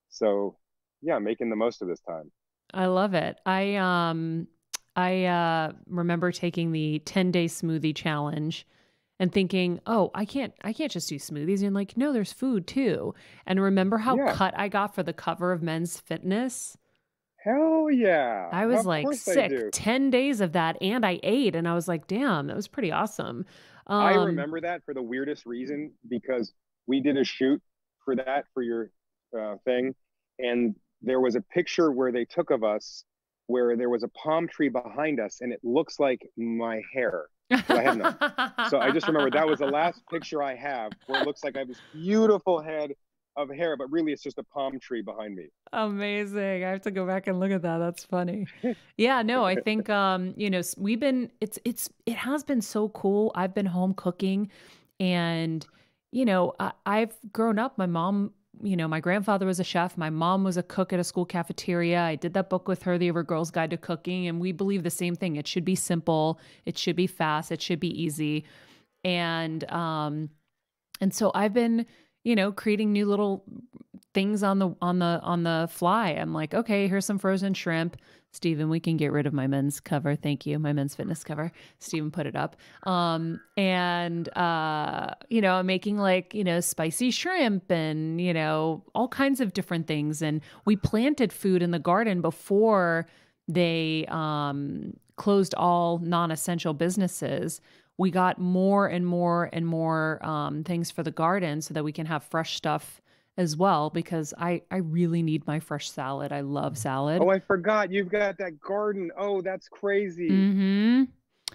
[SPEAKER 3] so yeah, making the most of this time.
[SPEAKER 1] I love it. I um I uh, remember taking the 10 day smoothie challenge and thinking, oh, I can't, I can't just do smoothies. And like, no, there's food too. And remember how yeah. cut I got for the cover of Men's Fitness?
[SPEAKER 3] Hell yeah.
[SPEAKER 1] I was
[SPEAKER 3] of
[SPEAKER 1] like sick. 10 days of that. And I ate and I was like, damn, that was pretty awesome.
[SPEAKER 3] Um, I remember that for the weirdest reason because we did a shoot for that for your uh, thing. And there was a picture where they took of us where there was a palm tree behind us and it looks like my hair. I have none. so I just remember that was the last *laughs* picture I have where it looks like I have this beautiful head of hair, but really it's just a palm tree behind me.
[SPEAKER 1] Amazing. I have to go back and look at that. That's funny. *laughs* yeah, no, I *laughs* think um, you know, we've been it's it's it has been so cool. I've been home cooking and you know, I, I've grown up my mom you know, my grandfather was a chef. My mom was a cook at a school cafeteria. I did that book with her, The Every Girl's Guide to Cooking, and we believe the same thing. It should be simple, it should be fast, it should be easy. And um and so I've been you know, creating new little things on the on the on the fly. I'm like, okay, here's some frozen shrimp. Stephen, we can get rid of my men's cover. Thank you. My men's fitness cover. Stephen put it up. Um, and uh, you know, I'm making like, you know, spicy shrimp and, you know, all kinds of different things. And we planted food in the garden before they um closed all non-essential businesses we got more and more and more um, things for the garden so that we can have fresh stuff as well because I I really need my fresh salad. I love salad.
[SPEAKER 3] Oh, I forgot you've got that garden. Oh, that's crazy.
[SPEAKER 1] Mm-hmm.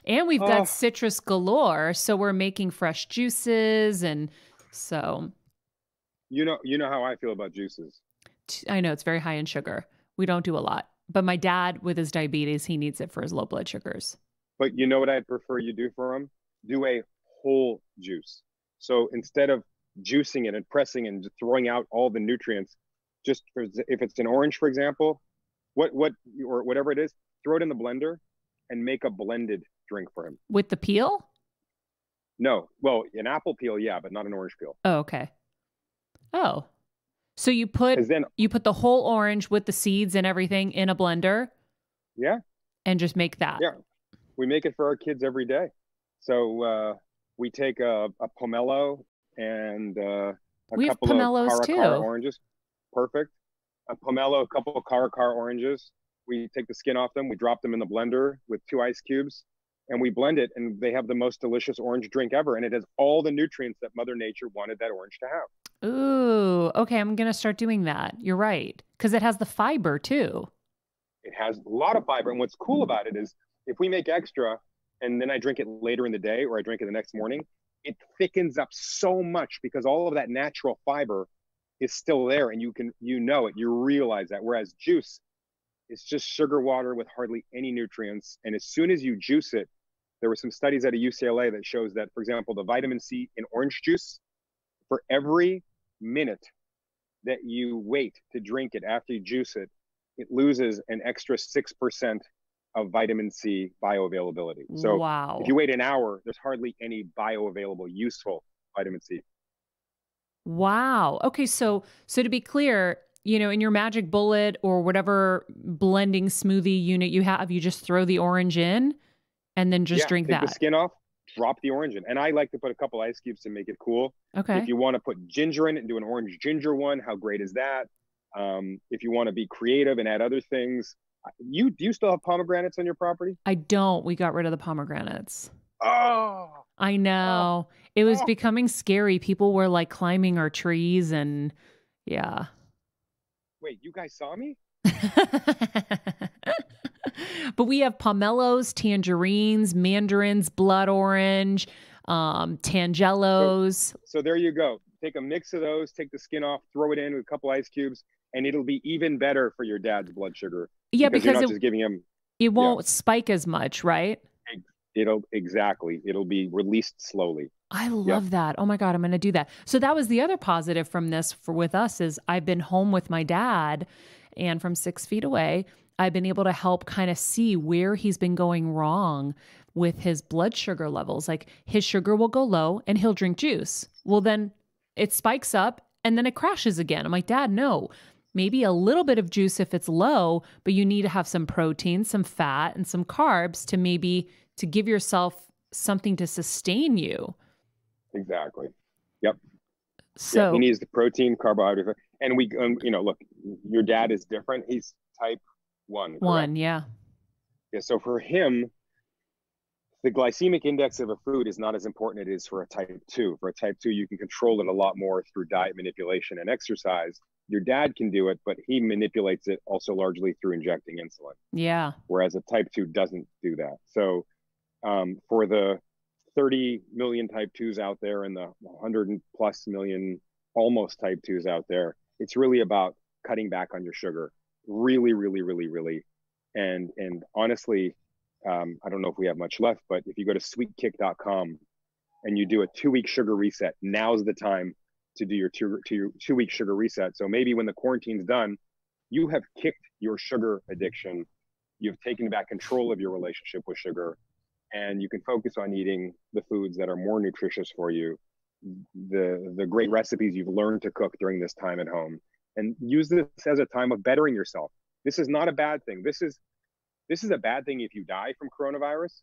[SPEAKER 1] And we've oh. got citrus galore, so we're making fresh juices and so
[SPEAKER 3] you know you know how I feel about juices.
[SPEAKER 1] I know it's very high in sugar. We don't do a lot. But my dad with his diabetes, he needs it for his low blood sugars.
[SPEAKER 3] But you know what I'd prefer you do for him? Do a whole juice. So instead of juicing it and pressing and throwing out all the nutrients, just for, if it's an orange, for example, what what or whatever it is, throw it in the blender and make a blended drink for him.
[SPEAKER 1] With the peel?
[SPEAKER 3] No. Well, an apple peel, yeah, but not an orange peel.
[SPEAKER 1] Oh, okay. Oh. So you put then, you put the whole orange with the seeds and everything in a blender?
[SPEAKER 3] Yeah.
[SPEAKER 1] And just make that.
[SPEAKER 3] Yeah we make it for our kids every day. So uh, we take a, a pomelo and uh, a
[SPEAKER 1] we
[SPEAKER 3] couple
[SPEAKER 1] have pomelos
[SPEAKER 3] of
[SPEAKER 1] too.
[SPEAKER 3] oranges. Perfect. A pomelo, a couple of cara cara oranges. We take the skin off them. We drop them in the blender with two ice cubes, and we blend it. And they have the most delicious orange drink ever. And it has all the nutrients that Mother Nature wanted that orange to have.
[SPEAKER 1] Ooh, okay. I'm gonna start doing that. You're right, because it has the fiber too.
[SPEAKER 3] It has a lot of fiber, and what's cool about it is if we make extra and then I drink it later in the day or I drink it the next morning, it thickens up so much because all of that natural fiber is still there and you can you know it you realize that. Whereas juice is just sugar water with hardly any nutrients. And as soon as you juice it there were some studies at a UCLA that shows that for example the vitamin C in orange juice for every minute that you wait to drink it after you juice it it loses an extra 6% of vitamin C bioavailability. So
[SPEAKER 1] wow.
[SPEAKER 3] if you wait an hour, there's hardly any bioavailable useful vitamin C.
[SPEAKER 1] Wow. Okay, so so to be clear, you know, in your magic bullet or whatever blending smoothie unit you have, you just throw the orange in and then just
[SPEAKER 3] yeah,
[SPEAKER 1] drink
[SPEAKER 3] take
[SPEAKER 1] that.
[SPEAKER 3] the skin off, drop the orange in. And I like to put a couple ice cubes to make it cool.
[SPEAKER 1] Okay.
[SPEAKER 3] If you want to put ginger in it and do an orange ginger one, how great is that? Um, if you want to be creative and add other things, you do you still have pomegranates on your property?
[SPEAKER 1] I don't. We got rid of the pomegranates.
[SPEAKER 3] Oh.
[SPEAKER 1] I know. Oh. It was oh. becoming scary. People were like climbing our trees and yeah.
[SPEAKER 3] Wait, you guys saw me? *laughs*
[SPEAKER 1] but we have pomelos, tangerines, mandarins, blood orange, um, tangelos.
[SPEAKER 3] So, so, there you go. Take a mix of those, take the skin off, throw it in with a couple ice cubes, and it'll be even better for your dad's blood sugar.
[SPEAKER 1] Yeah,
[SPEAKER 3] because,
[SPEAKER 1] because
[SPEAKER 3] you're not
[SPEAKER 1] it,
[SPEAKER 3] just giving him.
[SPEAKER 1] It won't spike as much, right?
[SPEAKER 3] It'll exactly. It'll be released slowly.
[SPEAKER 1] I love yep. that. Oh my god, I'm going to do that. So that was the other positive from this for with us is I've been home with my dad, and from six feet away, I've been able to help kind of see where he's been going wrong with his blood sugar levels. Like his sugar will go low, and he'll drink juice. Well, then it spikes up, and then it crashes again. I'm like, Dad, no maybe a little bit of juice if it's low, but you need to have some protein, some fat, and some carbs to maybe to give yourself something to sustain you.
[SPEAKER 3] Exactly. Yep.
[SPEAKER 1] So
[SPEAKER 3] yeah, he needs the protein, carbohydrate, and we, um, you know, look, your dad is different. He's type one. Correct?
[SPEAKER 1] One, yeah.
[SPEAKER 3] Yeah. So for him, the glycemic index of a food is not as important it is for a type 2 for a type 2 you can control it a lot more through diet manipulation and exercise your dad can do it, but he manipulates it also largely through injecting insulin.
[SPEAKER 1] Yeah.
[SPEAKER 3] Whereas a type 2 doesn't do that. So um, for the 30 million type 2s out there and the 100 plus million almost type 2s out there. It's really about cutting back on your sugar. Really, really, really, really. And and honestly, um, I don't know if we have much left, but if you go to sweetkick.com and you do a two week sugar reset, now's the time to do your two, two, two week sugar reset. So maybe when the quarantine's done, you have kicked your sugar addiction. You've taken back control of your relationship with sugar, and you can focus on eating the foods that are more nutritious for you, the the great recipes you've learned to cook during this time at home, and use this as a time of bettering yourself. This is not a bad thing. This is this is a bad thing if you die from coronavirus,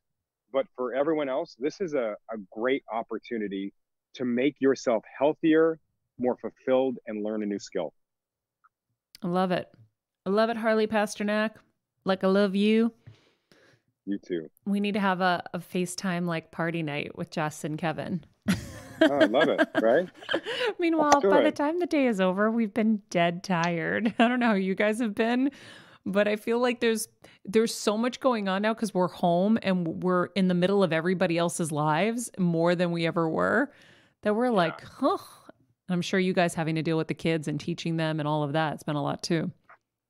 [SPEAKER 3] but for everyone else, this is a, a great opportunity to make yourself healthier, more fulfilled, and learn a new skill.
[SPEAKER 1] I love it. I love it, Harley Pasternak. Like I love you.
[SPEAKER 3] You too.
[SPEAKER 1] We need to have a, a FaceTime like party night with Jess and Kevin.
[SPEAKER 3] oh, I love it, *laughs* right?
[SPEAKER 1] Meanwhile, by it. the time the day is over, we've been dead tired. *laughs* I don't know how you guys have been, but I feel like there's there's so much going on now because we're home and we're in the middle of everybody else's lives more than we ever were. That we're yeah. like, huh. I'm sure you guys having to deal with the kids and teaching them and all of that. It's been a lot too.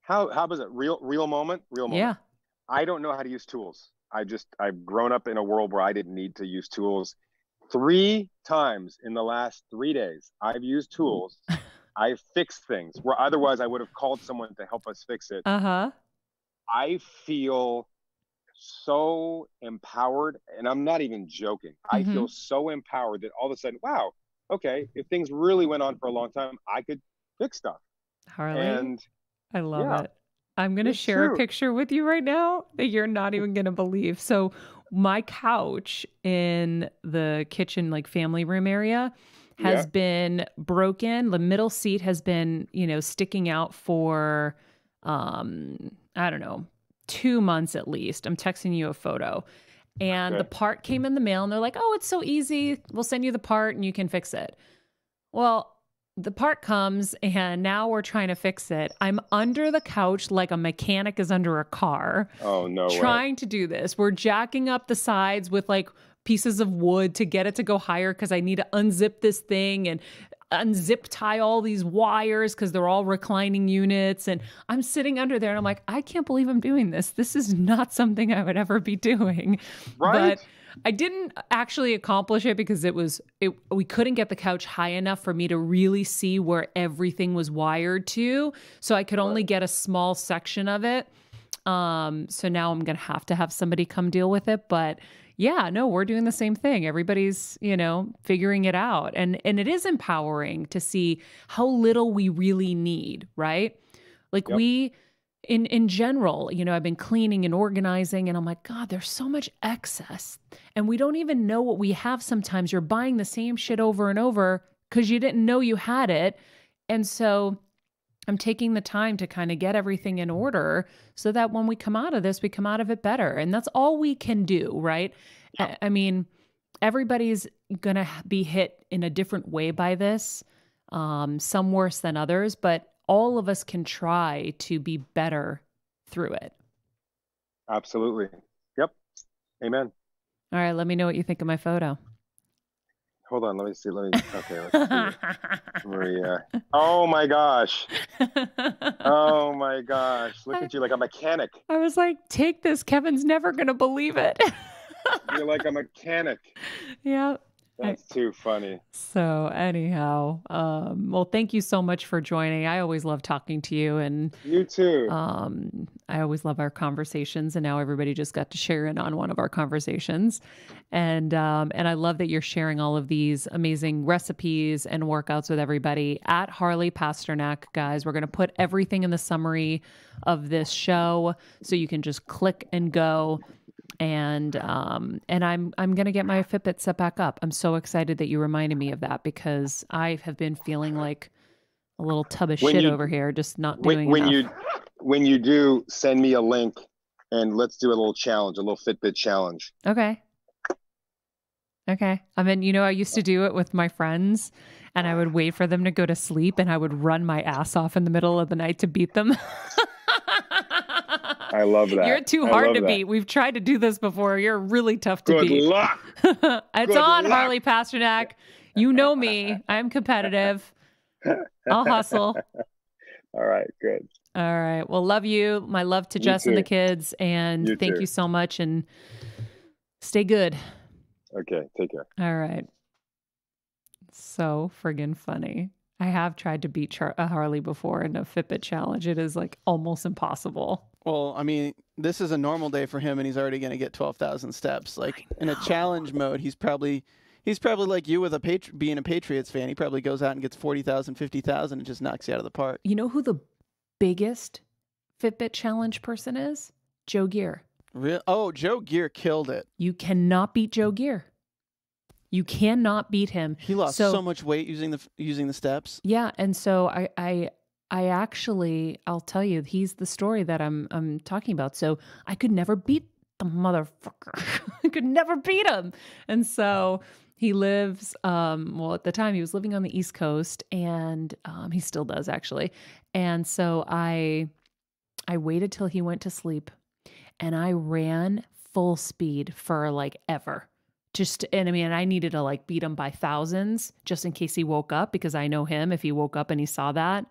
[SPEAKER 3] How how was it? Real real moment? Real moment.
[SPEAKER 1] Yeah.
[SPEAKER 3] I don't know how to use tools. I just I've grown up in a world where I didn't need to use tools. Three times in the last three days, I've used tools. *laughs* I've fixed things where otherwise I would have called someone to help us fix it.
[SPEAKER 1] Uh-huh.
[SPEAKER 3] I feel so empowered, and I'm not even joking. Mm-hmm. I feel so empowered that all of a sudden, wow, okay, if things really went on for a long time, I could fix stuff.
[SPEAKER 1] Harley, and I love yeah, it. I'm going to share true. a picture with you right now that you're not even going to believe. So, my couch in the kitchen, like family room area, has yeah. been broken. The middle seat has been, you know, sticking out for, um, I don't know, two months at least. I'm texting you a photo. And okay. the part came in the mail and they're like, oh, it's so easy. We'll send you the part and you can fix it. Well, the part comes and now we're trying to fix it. I'm under the couch like a mechanic is under a car.
[SPEAKER 3] Oh, no.
[SPEAKER 1] Trying
[SPEAKER 3] way.
[SPEAKER 1] to do this. We're jacking up the sides with like pieces of wood to get it to go higher because I need to unzip this thing and unzip tie all these wires because they're all reclining units. And I'm sitting under there and I'm like, I can't believe I'm doing this. This is not something I would ever be doing.
[SPEAKER 3] Right.
[SPEAKER 1] But I didn't actually accomplish it because it was it we couldn't get the couch high enough for me to really see where everything was wired to. So I could only get a small section of it. Um, so now I'm gonna have to have somebody come deal with it. But yeah, no, we're doing the same thing. Everybody's, you know, figuring it out. And and it is empowering to see how little we really need, right? Like yep. we in in general, you know, I've been cleaning and organizing and I'm like, god, there's so much excess. And we don't even know what we have sometimes. You're buying the same shit over and over cuz you didn't know you had it. And so I'm taking the time to kind of get everything in order so that when we come out of this, we come out of it better. And that's all we can do, right? Yeah. I mean, everybody's going to be hit in a different way by this, um, some worse than others, but all of us can try to be better through it.
[SPEAKER 3] Absolutely. Yep. Amen.
[SPEAKER 1] All right. Let me know what you think of my photo.
[SPEAKER 3] Hold on, let me see. Let me. Okay, let's see. *laughs* Maria. Oh my gosh. Oh my gosh. Look at you like a mechanic.
[SPEAKER 1] I was like, take this. Kevin's never gonna believe it.
[SPEAKER 3] You're like a mechanic. *laughs*
[SPEAKER 1] Yeah.
[SPEAKER 3] That's too funny.
[SPEAKER 1] So anyhow, um, well, thank you so much for joining. I always love talking to you, and
[SPEAKER 3] you too.
[SPEAKER 1] Um, I always love our conversations, and now everybody just got to share in on one of our conversations, and um, and I love that you're sharing all of these amazing recipes and workouts with everybody at Harley Pasternak, guys. We're gonna put everything in the summary of this show, so you can just click and go and um and I'm I'm gonna get my Fitbit set back up. I'm so excited that you reminded me of that because I have been feeling like a little tub of when shit you, over here, just not doing
[SPEAKER 3] when, when
[SPEAKER 1] you
[SPEAKER 3] when you do send me a link and let's do a little challenge, a little Fitbit challenge.
[SPEAKER 1] Okay. Okay. I mean, you know, I used to do it with my friends and I would wait for them to go to sleep and I would run my ass off in the middle of the night to beat them. *laughs*
[SPEAKER 3] I love that.
[SPEAKER 1] You're too hard to that. beat. We've tried to do this before. You're really tough to
[SPEAKER 3] Good
[SPEAKER 1] beat.
[SPEAKER 3] Good luck. *laughs*
[SPEAKER 1] it's
[SPEAKER 3] Good
[SPEAKER 1] on,
[SPEAKER 3] luck.
[SPEAKER 1] Harley Pasternak. You know me. I'm competitive. I'll hustle. *laughs*
[SPEAKER 3] All right, good.
[SPEAKER 1] All right. Well, love you. My love to
[SPEAKER 3] You
[SPEAKER 1] Jess and the kids. And
[SPEAKER 3] You
[SPEAKER 1] thank
[SPEAKER 3] too.
[SPEAKER 1] you so much. And stay good.
[SPEAKER 3] Okay, take care.
[SPEAKER 1] All right. So friggin' funny. I have tried to beat Char- a Harley before in a Fitbit challenge. It is like almost impossible.
[SPEAKER 2] Well, I mean, this is a normal day for him, and he's already going to get twelve thousand steps. Like in a challenge mode, he's probably he's probably like you with a patri- being a Patriots fan. He probably goes out and gets 40,000, 50,000 and just knocks you out of the park.
[SPEAKER 1] You know who the biggest Fitbit challenge person is? Joe Gear.
[SPEAKER 2] Real? Oh, Joe Gear killed it.
[SPEAKER 1] You cannot beat Joe Gear. You cannot beat him.
[SPEAKER 2] He lost
[SPEAKER 1] So-
[SPEAKER 2] so, much weight using the using the steps.
[SPEAKER 1] Yeah, and so I I I actually I'll tell you he's the story that I'm I'm talking about. So I could never beat the motherfucker. *laughs* I could never beat him. And so he lives um well at the time he was living on the East Coast and um he still does actually. And so I I waited till he went to sleep and I ran full speed for like ever. Just and I mean I needed to like beat him by thousands just in case he woke up because I know him if he woke up and he saw that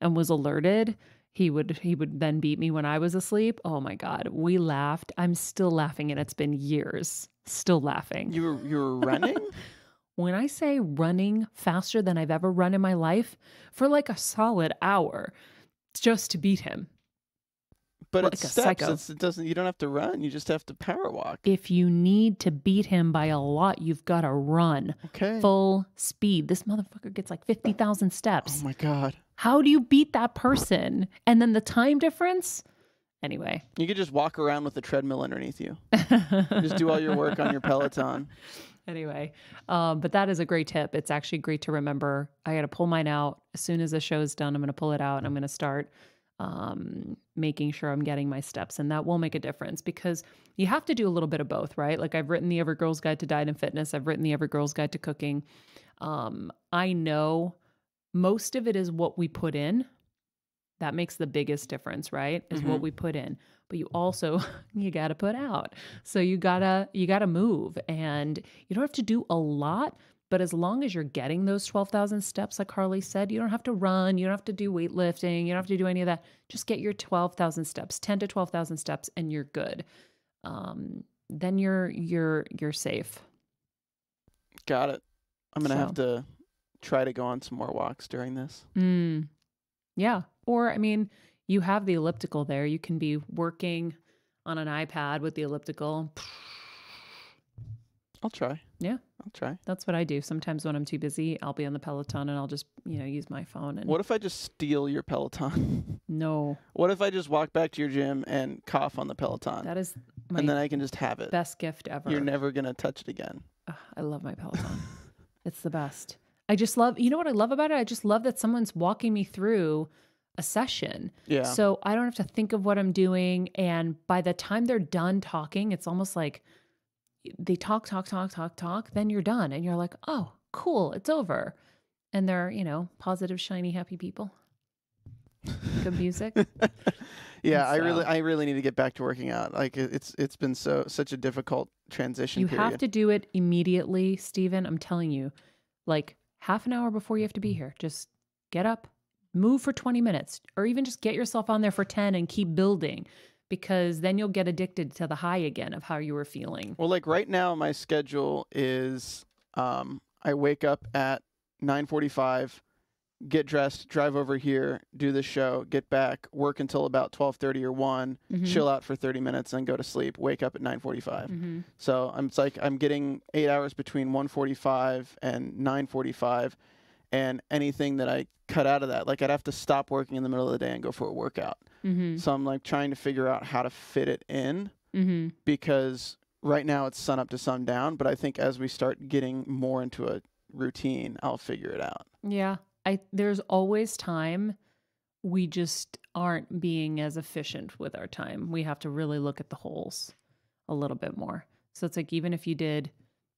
[SPEAKER 1] and was alerted he would he would then beat me when I was asleep. Oh my god, we laughed. I'm still laughing and it's been years. Still laughing.
[SPEAKER 2] You were you were running. *laughs*
[SPEAKER 1] When I say running faster than I've ever run in my life for like a solid hour just to beat him.
[SPEAKER 2] But
[SPEAKER 1] Like
[SPEAKER 2] it's steps. It's, it doesn't. You don't have to run. You just have to power walk.
[SPEAKER 1] If you need to beat him by a lot, you've got to run
[SPEAKER 2] Okay.
[SPEAKER 1] full speed. This motherfucker gets like 50,000 steps.
[SPEAKER 2] Oh my god.
[SPEAKER 1] How do you beat that person? And then the time difference? Anyway.
[SPEAKER 2] You could just walk around with a treadmill underneath you. *laughs* Just do all your work on your Peloton.
[SPEAKER 1] anyway, um, but that is a great tip. It's actually great to remember. I got to pull mine out as soon as the show is done. I'm going to pull it out and I'm going to start um, making sure I'm getting my steps, and that will make a difference because you have to do a little bit of both, right? Like I've written the Every Girl's Guide to Diet and Fitness. I've written the Every Girl's Guide to Cooking. Um, I know most of it is what we put in. That makes the biggest difference, right? Is what
[SPEAKER 2] Mhm.
[SPEAKER 1] we put in. But you also *laughs* you got to put out. So you got to you got to move and you don't have to do a lot, but as long as you're getting those 12,000 steps like Harley said, you don't have to run, you don't have to do weightlifting, you don't have to do any of that. Just get your 12,000 steps, 10 to 12,000 steps and you're good. Um then you're you're you're safe.
[SPEAKER 2] Got it. I'm gonna
[SPEAKER 1] So.
[SPEAKER 2] have to try to go on some more walks during this.
[SPEAKER 1] Mm. Yeah. Or, I mean, you have the elliptical there. You can be working on an iPad with the elliptical.
[SPEAKER 2] I'll try.
[SPEAKER 1] Yeah.
[SPEAKER 2] I'll try.
[SPEAKER 1] That's what I do. Sometimes when I'm too busy, I'll be on the Peloton and I'll just, you know, use my phone and
[SPEAKER 2] What if I just steal your Peloton? *laughs*
[SPEAKER 1] no,
[SPEAKER 2] what if I just walk back to your gym and cough on the Peloton?
[SPEAKER 1] that is my
[SPEAKER 2] and then I can just have it.
[SPEAKER 1] best gift ever.
[SPEAKER 2] You're never gonna touch it again.
[SPEAKER 1] Ugh, I love my Peloton. *laughs* it's the best. I just love, you know what I love about it? I just love that someone's walking me through a session.
[SPEAKER 2] Yeah.
[SPEAKER 1] So I don't have to think of what I'm doing. And by the time they're done talking, it's almost like they talk, talk, talk, talk, talk. Then you're done. And you're like, oh, cool, it's over. And they're, you know, positive, shiny, happy people. Good music. *laughs*
[SPEAKER 2] yeah,
[SPEAKER 1] And
[SPEAKER 2] I really I really need to get back to working out. Like it's it's been so such a difficult transition
[SPEAKER 1] you
[SPEAKER 2] period.
[SPEAKER 1] have to do it immediately, Stephen. I'm telling you, like half an hour before you have to be here. Just get up, move for 20 minutes, or even just get yourself on there for 10 and keep building because then you'll get addicted to the high again of how you were feeling.
[SPEAKER 2] Well, like right now, my schedule is um, I wake up at 9:45, get dressed, drive over here, do the show, get back, work until about 12:30 or one,
[SPEAKER 1] Mhm.
[SPEAKER 2] chill out for 30 minutes, and go to sleep. Wake up at 9:45.
[SPEAKER 1] Mhm.
[SPEAKER 2] So I'm it's like I'm getting eight hours between 1:45 and 9:45, and anything that I cut out of that, like I'd have to stop working in the middle of the day and go for a workout.
[SPEAKER 1] Mhm.
[SPEAKER 2] So I'm like trying to figure out how to fit it in
[SPEAKER 1] Mhm.
[SPEAKER 2] because right now it's sun up to sundown, but I think as we start getting more into a routine, I'll figure it out.
[SPEAKER 1] Yeah. I there's always time we just aren't being as efficient with our time. We have to really look at the holes a little bit more. So it's like even if you did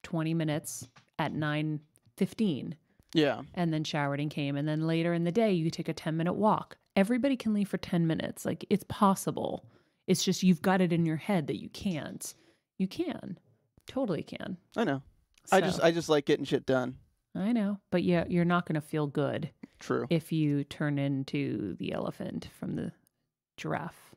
[SPEAKER 1] 20 minutes at 9:15
[SPEAKER 2] Yeah.
[SPEAKER 1] and then showered and came and then later in the day you take a 10 minute walk. Everybody can leave for 10 minutes. Like it's possible. It's just you've got it in your head that you can't. You can. Totally can.
[SPEAKER 2] I know. I just I just like getting shit done.
[SPEAKER 1] I know, but yeah, you're not going to feel good
[SPEAKER 2] True.
[SPEAKER 1] if you turn into the elephant from the giraffe.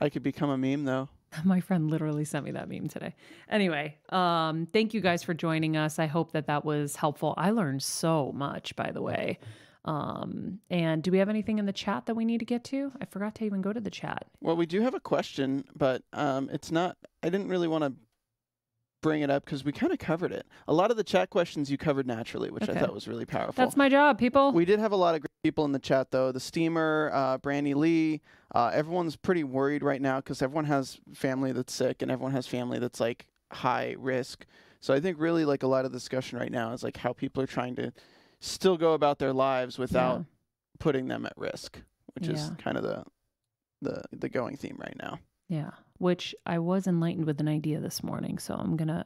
[SPEAKER 2] I could become a meme though. *laughs*
[SPEAKER 1] My friend literally sent me that meme today. Anyway, um, thank you guys for joining us. I hope that that was helpful. I learned so much, by the way. Um, and do we have anything in the chat that we need to get to? I forgot to even go to the chat.
[SPEAKER 2] Well, we do have a question, but um, it's not. I didn't really want to bring it up because we kind of covered it. A lot of the chat questions you covered naturally, which
[SPEAKER 1] Okay.
[SPEAKER 2] I thought was really powerful.
[SPEAKER 1] That's my job, people.
[SPEAKER 2] We did have a lot of great people in the chat, though. The steamer, uh, Brandy Lee, uh, everyone's pretty worried right now because everyone has family that's sick and everyone has family that's like high risk. So I think really like a lot of discussion right now is like how people are trying to still go about their lives without
[SPEAKER 1] Yeah.
[SPEAKER 2] putting them at risk, which is kind of the the the going theme right now.
[SPEAKER 1] Yeah, which I was enlightened with an idea this morning. So I'm going to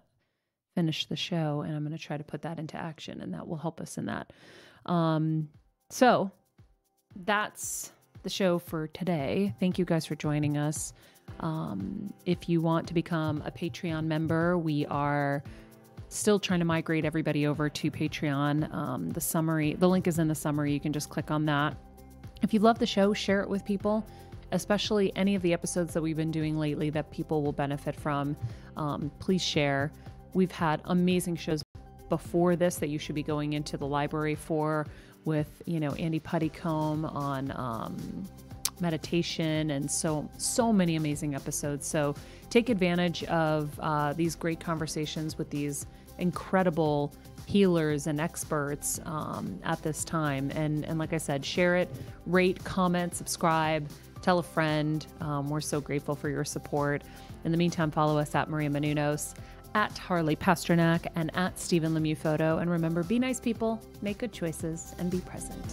[SPEAKER 1] finish the show and I'm going to try to put that into action, and that will help us in that. Um, so that's the show for today. Thank you guys for joining us. Um, if you want to become a Patreon member, we are still trying to migrate everybody over to Patreon. Um, the summary, the link is in the summary. You can just click on that. If you love the show, share it with people, especially any of the episodes that we've been doing lately that people will benefit from. Um, please share. We've had amazing shows before this that you should be going into the library for with, you know, Andy Puddicombe on um, meditation and so so many amazing episodes. So take advantage of uh, these great conversations with these incredible healers and experts um, at this time. And and like I said, share it, rate, comment, subscribe, tell a friend. Um, we're so grateful for your support. In the meantime, follow us at Maria Menounos, at Harley Pasternak, and at Stephen Lemieux Photo. And remember, be nice people, make good choices, and be present.